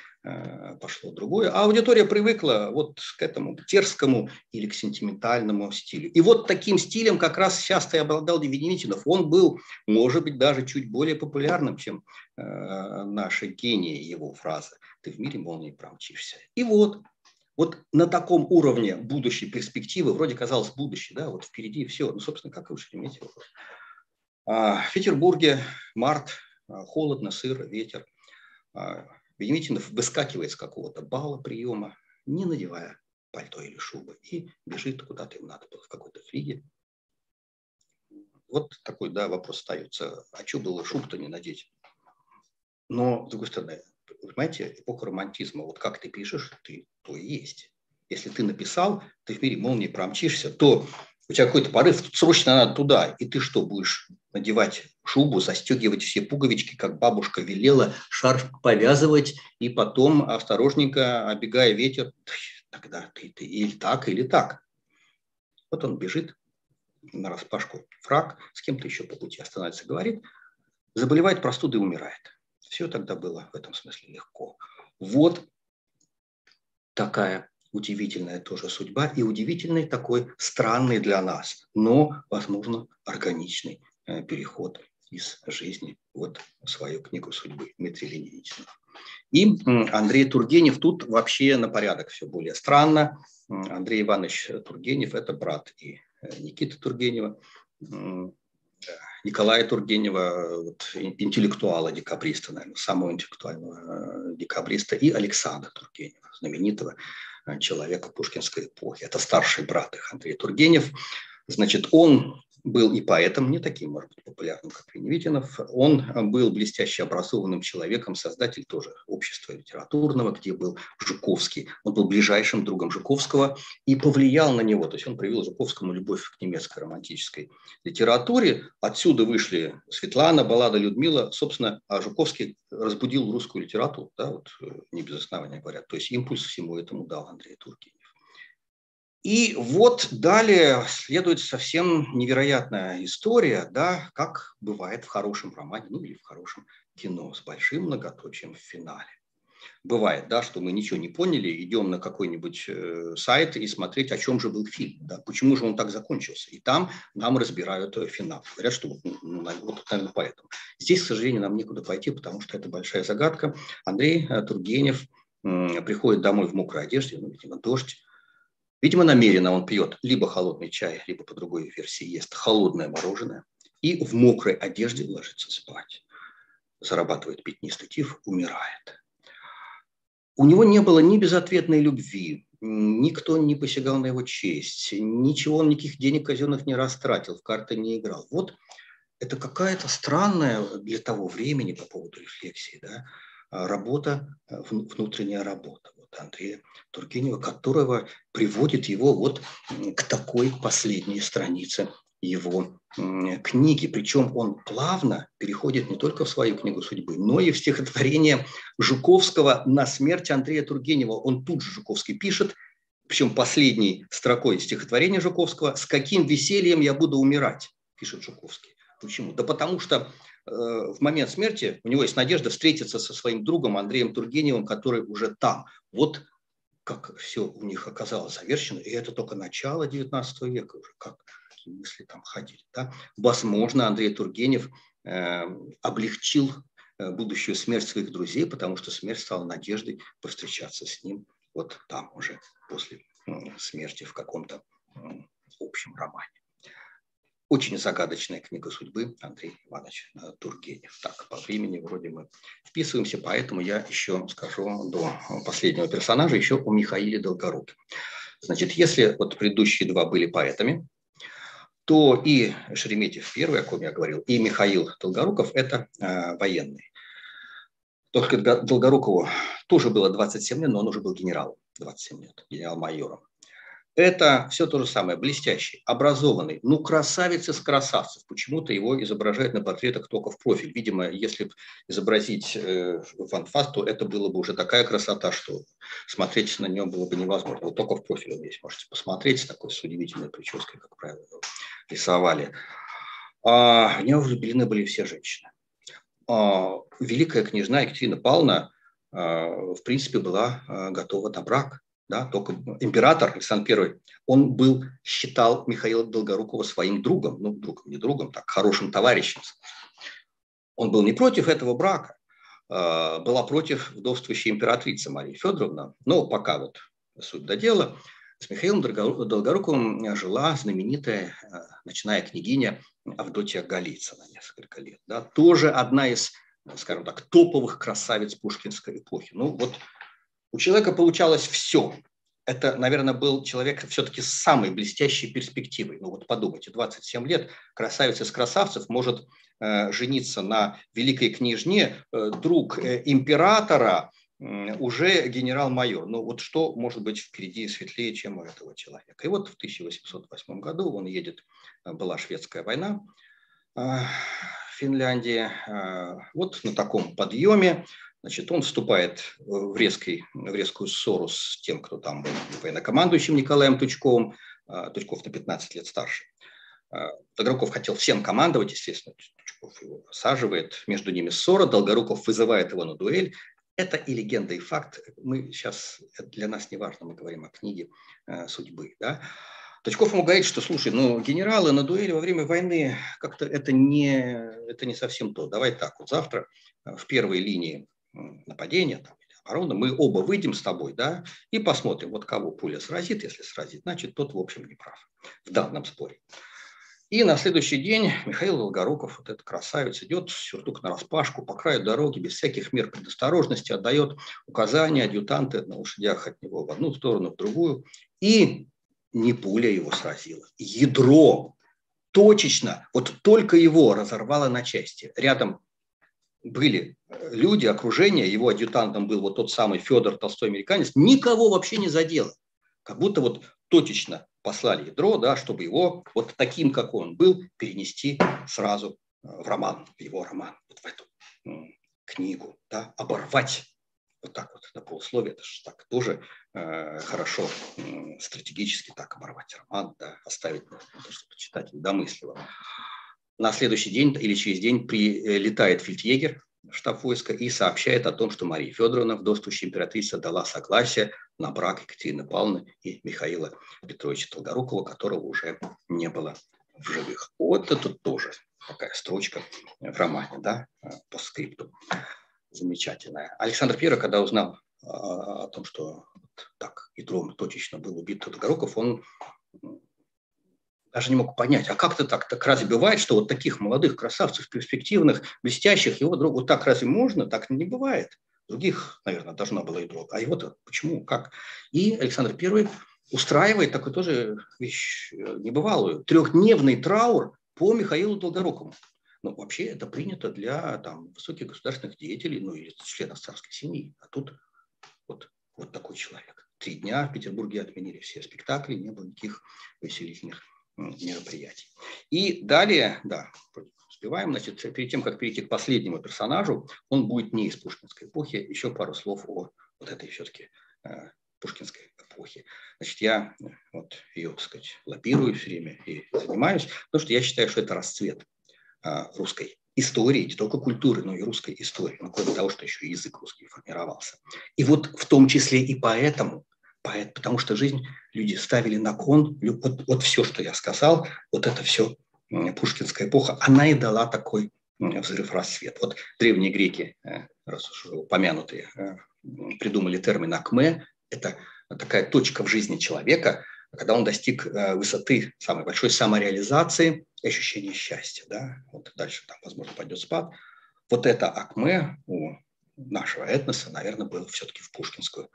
пошло другое. А аудитория привыкла вот к этому терскому или к сентиментальному стилю. И вот таким стилем как раз часто и обладал Веневитинов. Он был, может быть, даже чуть более популярным, чем э, наши гении его фразы. Ты в мире молнии промчишься. И вот вот на таком уровне будущей перспективы, вроде казалось будущее, да, вот впереди все, ну, собственно, как и у Шереметьева. А, в Петербурге март, а, холодно, сыро, ветер – Венемитинов выскакивает с какого-то бала приема, не надевая пальто или шубы, и бежит куда-то им надо было, в какой-то флиге. Вот такой да, вопрос остается, а что было шубу-то не надеть? Но, с другой стороны, понимаете, эпоха романтизма. Вот как ты пишешь, ты то и есть. Если ты написал, ты в мире молнии промчишься, то у тебя какой-то порыв, срочно надо туда, и ты что, будешь надевать шубу, застегивать все пуговички, как бабушка велела, шарф повязывать, и потом осторожненько, обегая ветер, тогда ты, ты или так, или так. Вот он бежит на распашку фраг, с кем-то еще по пути останавливается, говорит, заболевает простудой и умирает. Все тогда было в этом смысле легко. Вот такая удивительная тоже судьба и удивительный такой странный для нас, но, возможно, органичный э, переход из жизни вот свою книгу судьбы Дмитрия Леонидовича. И Андрей Тургенев тут вообще на порядок все более странно. Андрей Иванович Тургенев – это брат и э, Никиты Тургенева, Николая Тургенева, вот, интеллектуала, декабриста, наверное, самого интеллектуального э, декабриста, и Александра Тургенева, знаменитого Э, человека пушкинской эпохи. Это старший брат их, Андрей Тургенев. Значит, он был и поэтом, не таким, может быть, популярным, как Веневитинов. Он был блестяще образованным человеком, создатель тоже общества литературного, где был Жуковский. Он был ближайшим другом Жуковского и повлиял на него. То есть он привил Жуковскому любовь к немецкой романтической литературе. Отсюда вышли Светлана, Баллада Людмила. Собственно, а Жуковский разбудил русскую литературу, да, вот э, не без основания говорят. То есть импульс всему этому дал Андрей Туркин. И вот далее следует совсем невероятная история, да, как бывает в хорошем романе, ну или в хорошем кино, с большим многоточием в финале. Бывает, да, что мы ничего не поняли, идем на какой-нибудь э, сайт и смотреть, о чем же был фильм, да, почему же он так закончился. И там нам разбирают э, финал. Говорят, что вот, ну, вот, наверное, поэтому. Здесь, к сожалению, нам некуда пойти, потому что это большая загадка. Андрей э, Тургенев приходит домой в мокрой одежде, ну, видимо, дождь, Видимо, намеренно он пьет либо холодный чай, либо по другой версии ест холодное мороженое и в мокрой одежде ложится спать. Зарабатывает пятнистый тиф, умирает. У него не было ни безответной любви, никто не посягал на его честь, ничего он, никаких денег казенных не растратил, в карты не играл. Вот это какая-то странная для того времени по поводу рефлексии, да, работа, внутренняя работа Андрея Тургенева, которого приводит его вот к такой последней странице его книги. Причем он плавно переходит не только в свою книгу судьбы, но и в стихотворение Жуковского «На смерть Андрея Тургенева». Он тут же Жуковский пишет, причем последней строкой стихотворения Жуковского «С каким весельем я буду умирать», пишет Жуковский. Почему? Да потому что э, в момент смерти у него есть надежда встретиться со своим другом Андреем Тургеневым, который уже там. Вот как все у них оказалось завершено, и это только начало 19 века уже, как какие мысли там ходили. Да? Возможно, Андрей Тургенев э, облегчил э, будущую смерть своих друзей, потому что смерть стала надеждой повстречаться с ним вот там уже после смерти в каком-то общем романе. Очень загадочная книга судьбы Андрей Иванович э, Тургенев. Так, по времени вроде мы вписываемся, поэтому я еще скажу до последнего персонажа, еще о Михаиле Долгоруке. Значит, если вот предыдущие два были поэтами, то и Шереметьев первый, о ком я говорил, и Михаил Долгоруков – это э, военные. Только Долгорукову тоже было 27 лет, но он уже был генералом, 27 лет, генерал-майором. Это все то же самое, блестящий, образованный, ну, красавец из красавцев. Почему-то его изображают на портретах только в профиль. Видимо, если изобразить э, фанфаст, то это было бы уже такая красота, что смотреть на нем было бы невозможно. Вот только в профиль он есть, можете посмотреть, такой с удивительной прической, как правило, рисовали. А, в него влюблены были все женщины. А, великая княжна Екатерина Павловна, а, в принципе, была а, готова на брак да, только император Александр I, он был, считал Михаила Долгорукова своим другом, ну, другом, не другом, так, хорошим товарищем. Он был не против этого брака, а, была против вдовствующей императрицы Марии Федоровна, но пока вот суть до дела, с Михаилом Долгоруковым жила знаменитая а, ночная княгиня Авдотья Голицына несколько лет. Да, тоже одна из, скажем так, топовых красавиц пушкинской эпохи. Ну вот у человека получалось все. это, наверное, был человек все-таки с самой блестящей перспективой. Ну вот подумайте, 27 лет, красавец из красавцев может э, жениться на великой княжне, э, друг э, императора, уже генерал-майор. Ну вот что может быть впереди светлее, чем у этого человека? И вот в 1808 году он едет, э, была шведская война, э, в Финляндии, э, вот на таком подъеме Значит, он вступает в, резкий, в резкую ссору с тем, кто там был военнокомандующим Николаем Тучковым. А, Тучков на 15 лет старше. А, Долгоруков хотел всем командовать, естественно, Тучков его осаживает, между ними ссора, Долгоруков вызывает его на дуэль. Это и легенда, и факт. Мы сейчас, для нас не важно, мы говорим о книге э, судьбы. Да? Тучков ему говорит, что, слушай, ну, генералы на дуэли во время войны, как-то это не, это не совсем то. Давай так, вот завтра в первой линии нападения там, или обороны, мы оба выйдем с тобой, да, и посмотрим, вот кого пуля сразит, если сразит, значит, тот, в общем, не прав в данном споре. И на следующий день Михаил Волгоруков, вот этот красавец, идет сюртук на распашку по краю дороги, без всяких мер предосторожности, отдает указания адъютанты на лошадях от него в одну сторону, в другую. И не пуля его сразила, ядро точечно, вот только его разорвало на части. Рядом были люди, окружение, его адъютантом был вот тот самый Федор Толстой американец, никого вообще не задело. Как будто вот точечно послали ядро, да, чтобы его вот таким, как он был, перенести сразу э, в роман, в его роман, вот в эту книгу, да, оборвать вот так вот на полусловие, это же так тоже э, хорошо э, стратегически так оборвать роман, да, оставить, чтобы читатель домыслил. На следующий день или через день прилетает фельдъегер в штаб войска и сообщает о том, что Мария Федоровна, вдовствующая императрица, дала согласие на брак Екатерины Павловны и Михаила Петровича Толгорукова, которого уже не было в живых. Вот это тоже такая строчка в романе, да, по скрипту. Замечательная. Александр I, когда узнал а, о том, что так ядром точечно был убит Толгоруков, он даже не мог понять, а как то так? Так разве бывает, что вот таких молодых красавцев, перспективных, блестящих, его друг, вот так разве можно? Так не бывает. Других, наверное, должно было и друг. А его-то почему? Как? И Александр I устраивает такой тоже вещь э, небывалую. Трехдневный траур по Михаилу Долгорукову. Ну, вообще это принято для там, высоких государственных деятелей, ну, или членов царской семьи. А тут вот, вот такой человек. Три дня в Петербурге отменили все спектакли, не было никаких веселительных мероприятий. И далее, да, успеваем, значит, перед тем, как перейти к последнему персонажу, он будет не из пушкинской эпохи, еще пару слов о вот этой все-таки э, пушкинской эпохи. Значит, я вот ее, так сказать, лоббирую все время и занимаюсь, потому что я считаю, что это расцвет э, русской истории, не только культуры, но и русской истории, ну, кроме того, что еще язык русский формировался. И вот в том числе и поэтому потому что жизнь люди ставили на кон, вот, вот все, что я сказал, вот это все пушкинская эпоха, она и дала такой взрыв расцвет. Вот древние греки, э, раз уж упомянутые, э, придумали термин «акме», это такая точка в жизни человека, когда он достиг э, высоты самой большой самореализации и ощущения счастья. Да? Вот дальше там, возможно, пойдет спад. Вот это акме у нашего этноса, наверное, было все-таки в пушкинскую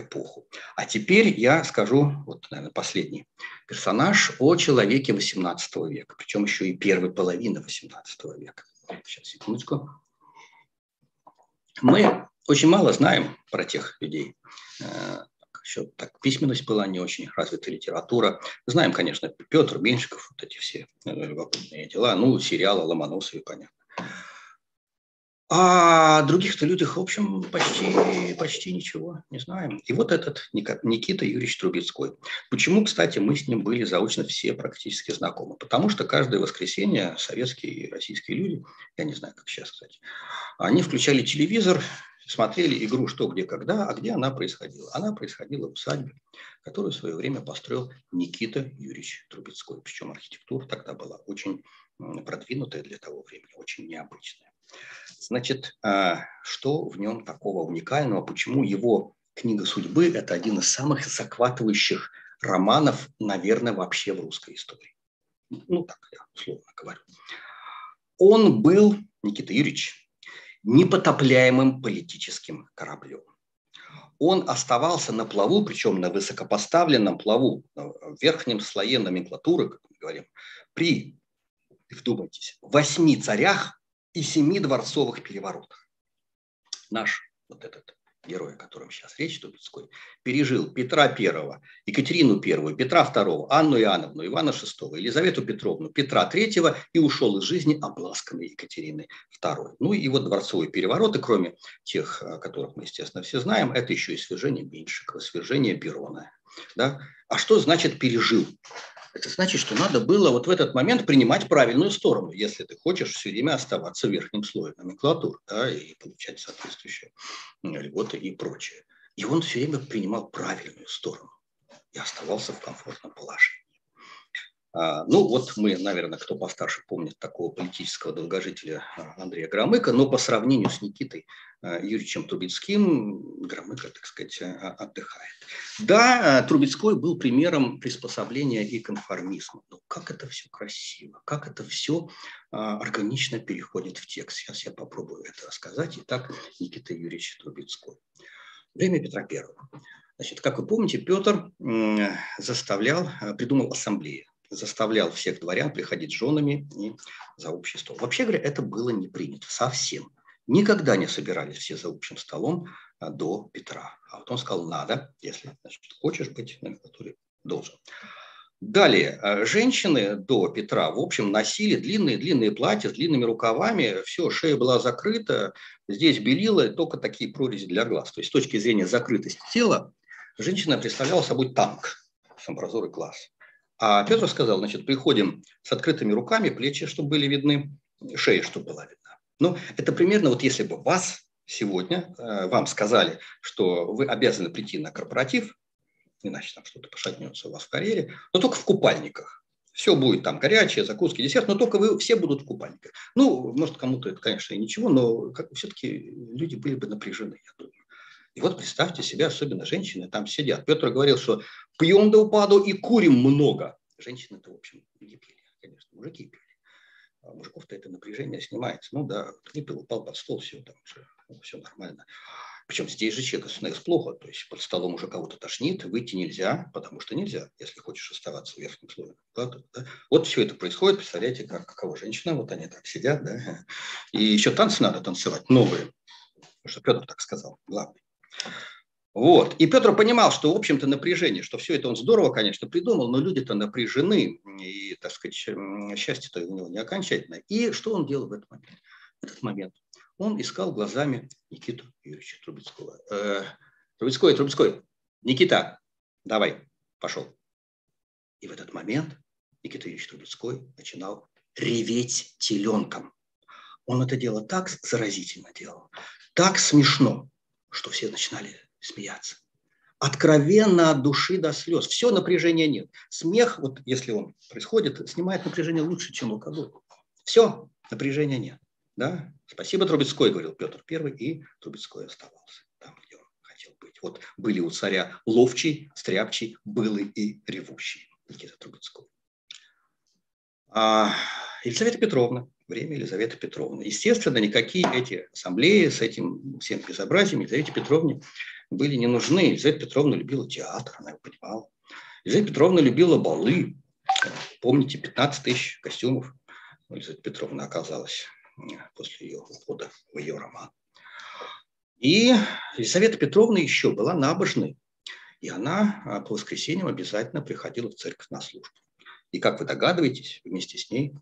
эпоху. А теперь я скажу, вот, наверное, последний персонаж о человеке XVIII века, причем еще и первой половины XVIII века. Сейчас, секундочку. Мы очень мало знаем про тех людей. Э, еще так, письменность была не очень развита, литература. Знаем, конечно, Петр Меньшиков, вот эти все э, любопытные дела. Ну, сериалы Ломоносовы, понятно. А других-то людях, в общем, почти, почти ничего не знаем. И вот этот Никита Юрьевич Трубецкой. Почему, кстати, мы с ним были заочно все практически знакомы? Потому что каждое воскресенье советские и российские люди, я не знаю, как сейчас, кстати, они включали телевизор, смотрели игру «Что, где, когда», а где она происходила? Она происходила в усадьбе, которую в свое время построил Никита Юрьевич Трубецкой. Причем архитектура тогда была очень продвинутая для того времени, очень необычная. Значит, а, что в нем такого уникального? Почему его книга судьбы – это один из самых захватывающих романов, наверное, вообще в русской истории? Ну, так я условно говорю. Он был, Никита Юрьевич, непотопляемым политическим кораблем. он оставался на плаву, причем на высокопоставленном плаву, в верхнем слое номенклатуры, как мы говорим, при, вдумайтесь, восьми царях и семи дворцовых переворотах. Наш вот этот герой, о котором сейчас речь, Трубецкой, пережил Петра I, Екатерину I, Петра II, Анну Иоанновну, Ивана VI, Елизавету Петровну, Петра III и ушел из жизни обласканной Екатерины II. Ну и вот дворцовые перевороты, кроме тех, о которых мы, естественно, все знаем, это еще и свержение Меньшикова, свержение Перона. Да? А что значит пережил? Это значит, что надо было вот в этот момент принимать правильную сторону, если ты хочешь все время оставаться в верхнем слое номенклатуры да, и получать соответствующие льготы и прочее. И он все время принимал правильную сторону и оставался в комфортном положении. А, ну, вот мы, наверное, кто постарше помнит такого политического долгожителя а, Андрея Громыка, но по сравнению с Никитой а, Юрьевичем Трубецким Громыко, так сказать, отдыхает. Да, Трубецкой был примером приспособления и конформизма. Но как это все красиво, как это все органично переходит в текст. Сейчас я попробую это рассказать. Итак, Никита Юрьевич Трубецкой. Время Петра Первого. Значит, как вы помните, Петр заставлял, придумал ассамблею заставлял всех дворян приходить с женами и за общий стол. Вообще говоря, это было не принято совсем. Никогда не собирались все за общим столом а, до Петра. А вот он сказал, надо, если значит, хочешь быть на номенклатуре, должен. Далее, а, женщины до Петра, в общем, носили длинные-длинные платья с длинными рукавами, все, шея была закрыта, здесь белила, только такие прорези для глаз. То есть с точки зрения закрытости тела, женщина представляла собой танк с амбразурой глаз. А Петр сказал, значит, приходим с открытыми руками, плечи, чтобы были видны, шея, чтобы была видна. Ну, это примерно вот если бы вас сегодня, э, вам сказали, что вы обязаны прийти на корпоратив, иначе там что-то пошатнется у вас в карьере, но только в купальниках. Все будет там горячее, закуски, десерт, но только вы все будут в купальниках. Ну, может, кому-то это, конечно, и ничего, но все-таки люди были бы напряжены, я думаю. И вот представьте себе, особенно женщины там сидят. Петр говорил, что пьем до упаду и курим много. Женщины-то, в общем, не пили, конечно, мужики пили. А мужиков-то это напряжение снимается. Ну да, выпил, упал под стол, все, там все, ну, все нормально. Причем здесь же человек становится плохо. То есть под столом уже кого-то тошнит, выйти нельзя, потому что нельзя, если хочешь оставаться в верхнем слое. Да, да. Вот все это происходит. Представляете, как какого женщина, вот они так сидят, да. И еще танцы надо танцевать, новые. Потому что Петр так сказал, главный. Вот. И Петр понимал, что, в общем-то, напряжение, что все это он здорово, конечно, придумал, но люди-то напряжены, и, так сказать, счастье-то у него не окончательное. И что он делал в этот момент? В этот момент он искал глазами Никиту Юрьевича Трубецкого. Э, Трубецкой, Трубецкой, Никита, давай, пошел. И в этот момент Никита Юрьевич Трубецкой начинал реветь теленком. Он это дело так заразительно делал, так смешно, что все начинали смеяться. Откровенно от души до слез. Все, напряжения нет. Смех, вот если он происходит, снимает напряжение лучше, чем алкоголь. Все, напряжения нет. Да? Спасибо, Трубецкой, говорил Петр Первый, и Трубецкой оставался там, где он хотел быть. Вот были у царя ловчий, стряпчий, былый и ревущий. Никита Трубецкой. А Елизавета Петровна, время Елизаветы Петровны. Естественно, никакие эти ассамблеи с этим всем безобразием Елизавете Петровне были не нужны. Елизавета Петровна любила театр, она его понимала. Елизавета Петровна любила балы. Помните, 15 тысяч костюмов Елизавета Петровна оказалась после ее ухода в ее роман. И Елизавета Петровна еще была набожной. И она а, по воскресеньям обязательно приходила в церковь на службу. И, как вы догадываетесь, вместе с ней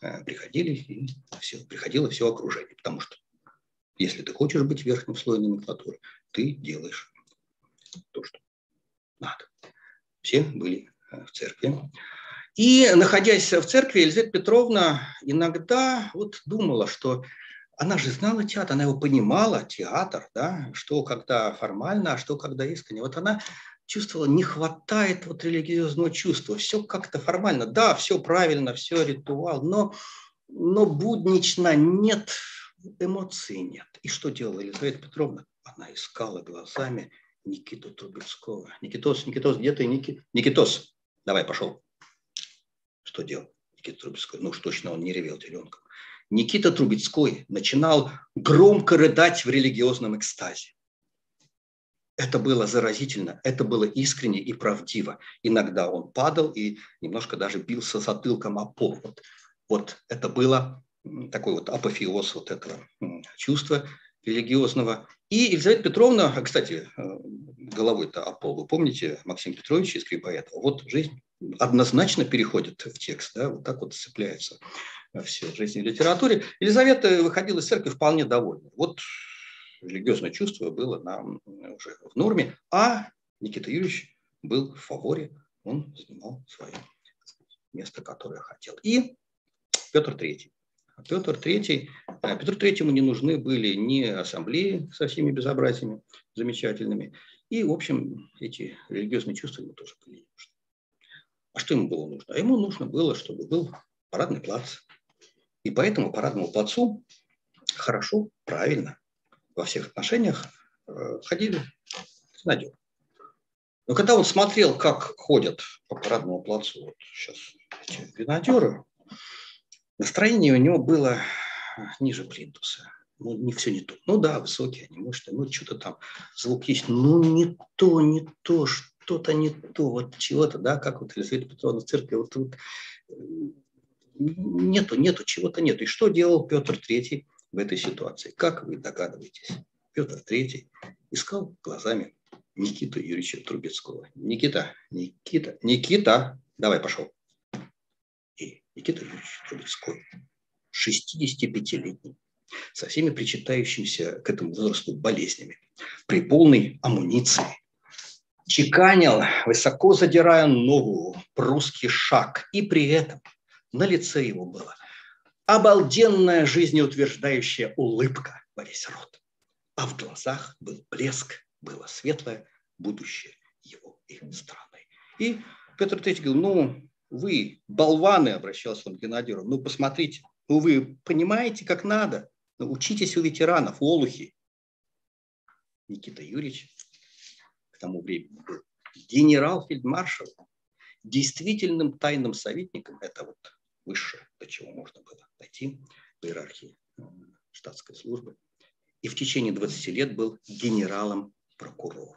э, приходили и все, приходило все окружение. Потому что если ты хочешь быть в верхнем слое номенклатуры, ты делаешь то, что надо. Все были э, в церкви. И, находясь в церкви, Елизавета Петровна иногда вот думала, что она же знала театр, она его понимала, театр, да, что когда формально, а что когда искренне. Вот она чувствовала, не хватает вот религиозного чувства. Все как-то формально. Да, все правильно, все ритуал, но, но буднично нет, эмоций нет. И что делала Елизавета Петровна? Она искала глазами Никиту Трубецкого. Никитос, Никитос, где ты, Ники? Никитос, давай, пошел. Что делал Никита Трубецкой? Ну уж точно он не ревел теленком. Никита Трубецкой начинал громко рыдать в религиозном экстазе. Это было заразительно, это было искренне и правдиво. Иногда он падал и немножко даже бился затылком о пол. Вот, вот это было такой вот апофеоз вот этого чувства религиозного. И Елизавета Петровна, а, кстати, э, головой-то о пол, вы помните Максим Петрович из Крипоэтова? Вот жизнь однозначно переходит в текст, да, вот так вот цепляется все в жизни и литературе. Елизавета выходила из церкви вполне довольна. Вот религиозное чувство было нам уже в норме, а Никита Юрьевич был в фаворе, он занимал свое место, которое хотел. И Петр III. Петр III, Петру Третьему не нужны были ни ассамблеи со всеми безобразиями замечательными, и, в общем, эти религиозные чувства ему тоже были не нужны. А что ему было нужно? А ему нужно было, чтобы был парадный плац. И поэтому парадному плацу хорошо, правильно, во всех отношениях э, ходили гренадеры. Но когда он смотрел, как ходят по парадному плацу вот сейчас эти гренадеры, настроение у него было ниже плинтуса. Ну, не все не то. Ну да, высокие они, мощные, ну что-то там, звук есть. Ну не то, не то, что-то не то, вот чего-то, да, как вот Елизавета Петровна в церкви, вот, вот нету, нету, чего-то нет. И что делал Петр Третий в этой ситуации? Как вы догадываетесь? Петр Третий искал глазами Никиту Юрьевича Трубецкого. Никита, Никита, Никита, давай пошел. И Никита Юрьевич Трубецкой, 65-летний, со всеми причитающимися к этому возрасту болезнями, при полной амуниции, чеканил, высоко задирая ногу, прусский шаг, и при этом на лице его была обалденная жизнеутверждающая улыбка во весь рот. А в глазах был блеск, было светлое будущее его и страны. И Петр III говорил, ну, вы, болваны, обращался он к Геннадию, ну, посмотрите, ну, вы понимаете, как надо, ну, учитесь у ветеранов, олухи. Никита Юрьевич к тому времени был генерал-фельдмаршал, действительным тайным советником, это вот высшее, до чего можно было дойти в иерархии э, штатской службы. И в течение 20 лет был генералом-прокурором.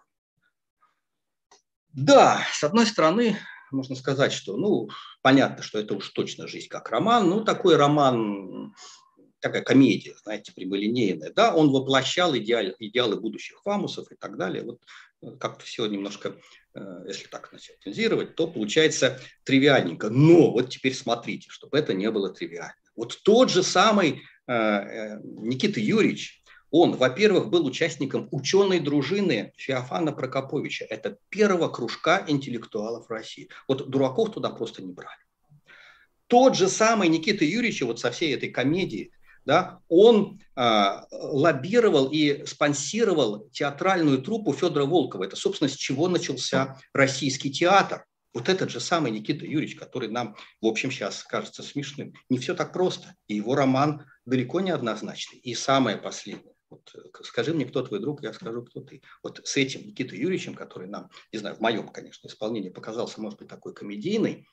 Да, с одной стороны, можно сказать, что, ну, понятно, что это уж точно жизнь как роман, ну, такой роман, такая комедия, знаете, прямолинейная, да, он воплощал идеаль, идеалы будущих фамусов и так далее, вот как-то все немножко Э, если так цензировать, то получается тривиальненько. Но вот теперь смотрите, чтобы это не было тривиально. Вот тот же самый э, э, Никита Юрьевич, он, во-первых, был участником ученой дружины Феофана Прокоповича. Это первого кружка интеллектуалов России. Вот дураков туда просто не брали. Тот же самый Никита Юрьевич вот со всей этой комедией да, он э, лоббировал и спонсировал театральную труппу Федора Волкова. Это, собственно, с чего начался российский театр. Вот этот же самый Никита Юрьевич, который нам, в общем, сейчас кажется смешным. Не все так просто. И его роман далеко не однозначный. И самое последнее. Вот, скажи мне, кто твой друг, я скажу, кто ты. Вот с этим Никитой Юрьевичем, который нам, не знаю, в моем, конечно, исполнении показался, может быть, такой комедийный,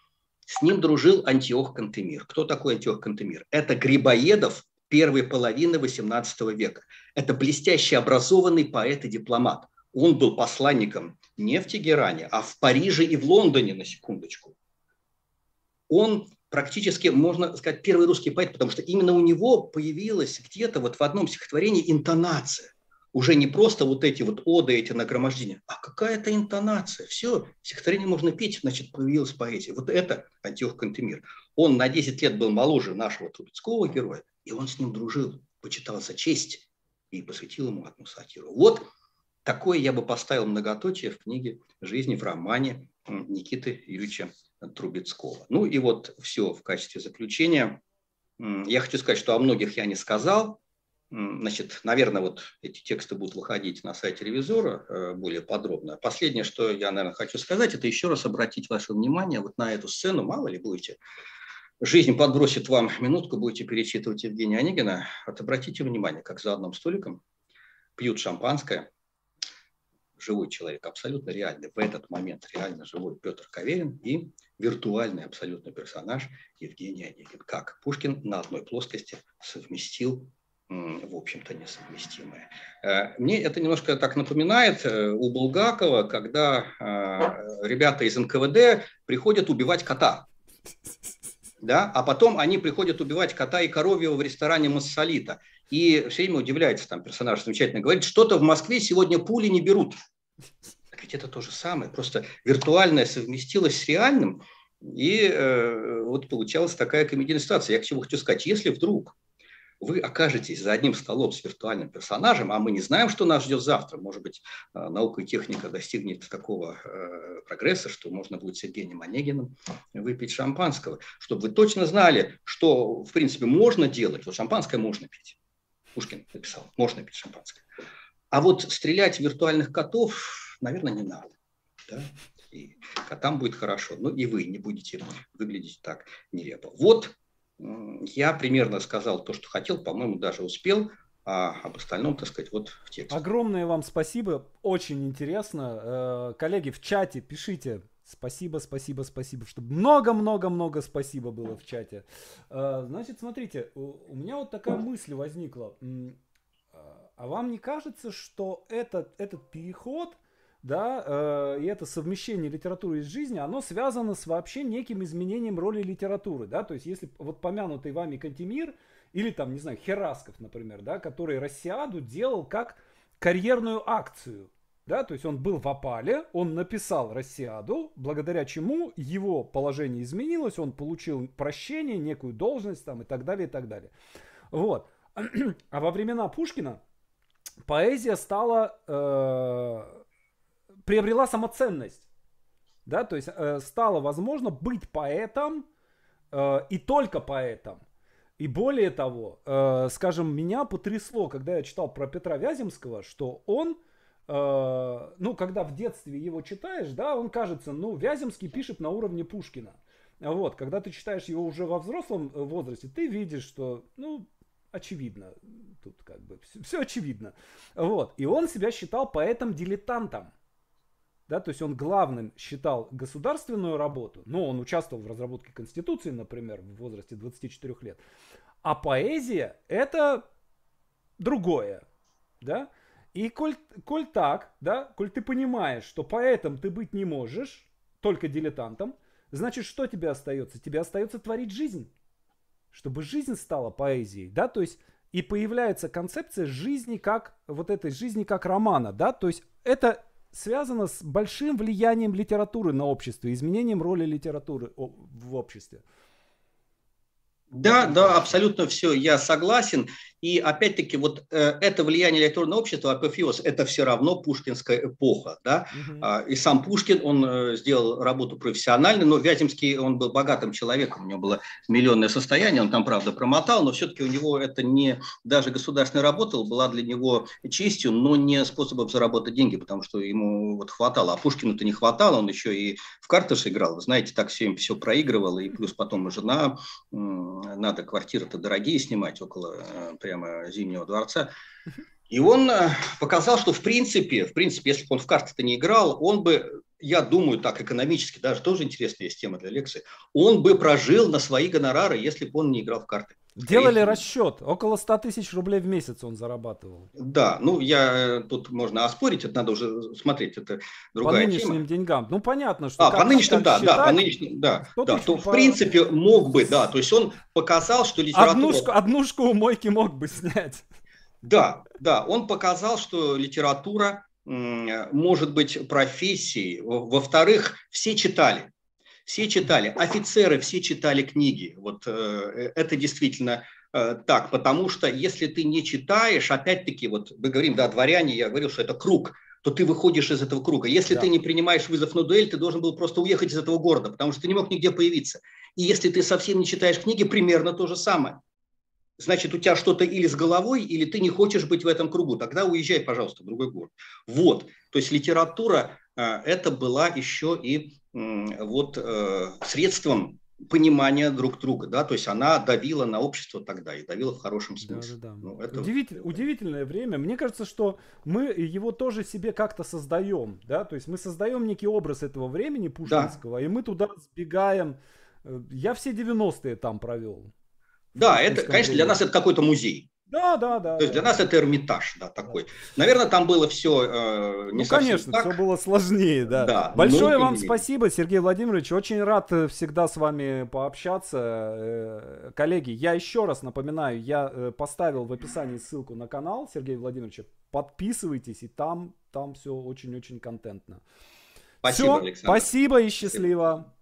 с ним дружил Антиох Кантемир. Кто такой Антиох Кантемир? Это Грибоедов первой половины XVIII века. Это блестяще образованный поэт и дипломат. Он был посланником не в Тегеране, а в Париже и в Лондоне, на секундочку. Он практически, можно сказать, первый русский поэт, потому что именно у него появилась где-то вот в одном стихотворении интонация. Уже не просто вот эти вот оды, эти нагромождения, а какая-то интонация. Все, стихотворение можно петь, значит, появилась поэзия. Вот это Антиох Кантемир. Он на 10 лет был моложе нашего Трубецкого героя, и он с ним дружил, почитал за честь и посвятил ему одну сатиру. Вот такое я бы поставил многоточие в книге «Жизни в романе» Никиты Юрьевича Трубецкого. Ну и вот все в качестве заключения. Я хочу сказать, что о многих я не сказал. Значит, наверное, вот эти тексты будут выходить на сайте ревизора э, более подробно. Последнее, что я, наверное, хочу сказать, это еще раз обратить ваше внимание вот на эту сцену. Мало ли будете жизнь подбросит вам минутку, будете перечитывать Евгения Онегина, вот обратите внимание, как за одним столиком пьют шампанское, живой человек, абсолютно реальный, в этот момент реально живой Петр Каверин и виртуальный абсолютно персонаж Евгений Онегин. Как Пушкин на одной плоскости совместил в общем-то, несовместимые. Э, мне это немножко так напоминает э, у Булгакова, когда э, ребята из НКВД приходят убивать кота. Да? А потом они приходят убивать кота и коровьего в ресторане Массолита. И все время удивляется, там персонаж замечательно говорит, что-то в Москве сегодня пули не берут. Так ведь это то же самое, просто виртуальное совместилось с реальным, и э, вот получалась такая комедийная ситуация. Я к чему хочу сказать, если вдруг вы окажетесь за одним столом с виртуальным персонажем, а мы не знаем, что нас ждет завтра. Может быть, э, наука и техника достигнет такого э, прогресса, что можно будет с Евгением Онегиным выпить шампанского, чтобы вы точно знали, что, в принципе, можно делать. Вот шампанское можно пить. Пушкин написал, можно пить шампанское. А вот стрелять в виртуальных котов, наверное, не надо. Да? И котам будет хорошо. Ну и вы не будете выглядеть так нелепо. Вот я примерно сказал то, что хотел, по-моему, даже успел. А об остальном, так сказать, вот в тексте. Огромное вам спасибо, очень интересно. Э, коллеги, в чате пишите Спасибо, спасибо, спасибо, чтобы много-много-много спасибо было в чате. Э, значит, смотрите, у меня вот такая мысль возникла. А вам не кажется, что этот, этот переход да, э, и это совмещение литературы из жизни, оно связано с вообще неким изменением роли литературы, да, то есть если вот помянутый вами Кантемир, или там, не знаю, Херасков, например, да, который Россиаду делал как карьерную акцию, да, то есть он был в опале, он написал Россиаду, благодаря чему его положение изменилось, он получил прощение, некую должность там и так далее, и так далее. Вот. (clears throat) А во времена Пушкина поэзия стала э, приобрела самоценность. Да, то есть э, стало возможно быть поэтом э, и только поэтом. И более того, э, скажем, меня потрясло, когда я читал про Петра Вяземского, что он, э, ну, когда в детстве его читаешь, да, он кажется, ну, Вяземский пишет на уровне Пушкина. Вот, когда ты читаешь его уже во взрослом э, возрасте, ты видишь, что, ну, очевидно, тут как бы все, все очевидно. Вот, и он себя считал поэтом-дилетантом да, то есть он главным считал государственную работу, но он участвовал в разработке Конституции, например, в возрасте 24 лет, а поэзия это другое, да, и коль, коль так, да, коль ты понимаешь, что поэтом ты быть не можешь, только дилетантом, значит, что тебе остается? Тебе остается творить жизнь, чтобы жизнь стала поэзией, да, то есть и появляется концепция жизни как, вот этой жизни как романа, да, то есть это связано с большим влиянием литературы на общество, изменением роли литературы в обществе. Да, да, абсолютно все, я согласен. И опять-таки вот э, это влияние электронного общества, апофеоз, это все равно пушкинская эпоха. Да? Угу. И сам Пушкин, он э, сделал работу профессионально, но Вяземский, он был богатым человеком, у него было миллионное состояние, он там, правда, промотал, но все-таки у него это не даже государственная работа, была для него честью, но не способом заработать деньги, потому что ему вот хватало, а Пушкину-то не хватало, он еще и в карты играл, вы знаете, так все, все проигрывал, и плюс потом жена, надо квартиры-то дорогие снимать около э, прямо Зимнего дворца. И он э, показал, что в принципе, в принципе, если бы он в карты-то не играл, он бы, я думаю, так экономически, даже тоже интересная есть тема для лекции, он бы прожил на свои гонорары, если бы он не играл в карты. Делали и... расчет, около 100 тысяч рублей в месяц он зарабатывал. Да, ну я тут можно оспорить, это надо уже смотреть, это другая По нынешним тема. деньгам, ну понятно, что. А, по нынешним, да, считать, да, по нынешним, да, да, то в принципе мог бы, да, то есть он показал, что литература... Однушку, однушку у мойки мог бы снять. Да, да, он показал, что литература может быть профессией. Во-вторых, все читали. Все читали, офицеры все читали книги. Вот э, это действительно э, так, потому что если ты не читаешь, опять-таки, вот мы говорим, да, дворяне, я говорил, что это круг, то ты выходишь из этого круга. Если да. ты не принимаешь вызов на дуэль, ты должен был просто уехать из этого города, потому что ты не мог нигде появиться. И если ты совсем не читаешь книги, примерно то же самое. Значит, у тебя что-то или с головой, или ты не хочешь быть в этом кругу. Тогда уезжай, пожалуйста, в другой город. Вот. То есть литература э, это была еще и вот э, средством понимания друг друга, да, то есть она давила на общество тогда и давила в хорошем смысле. Да, да, да. Ну, это... Удивитель, удивительное время. Мне кажется, что мы его тоже себе как-то создаем, да, то есть мы создаем некий образ этого времени пушкинского, да. и мы туда сбегаем. Э, я все 90-е там провел. Да, это, конечно, для нас это какой-то музей. Да, да, да. То есть для нас это Эрмитаж, да, такой. Наверное, там было все э, не ну, конечно, так. все было сложнее, да. да Большое вам спасибо, Сергей Владимирович. Очень рад э, всегда с вами пообщаться. Э, коллеги, я еще раз напоминаю, я э, поставил в описании ссылку на канал Сергея Владимировича. Подписывайтесь, и там, там все очень-очень контентно. Спасибо, Все, Александр. Спасибо и счастливо. Спасибо.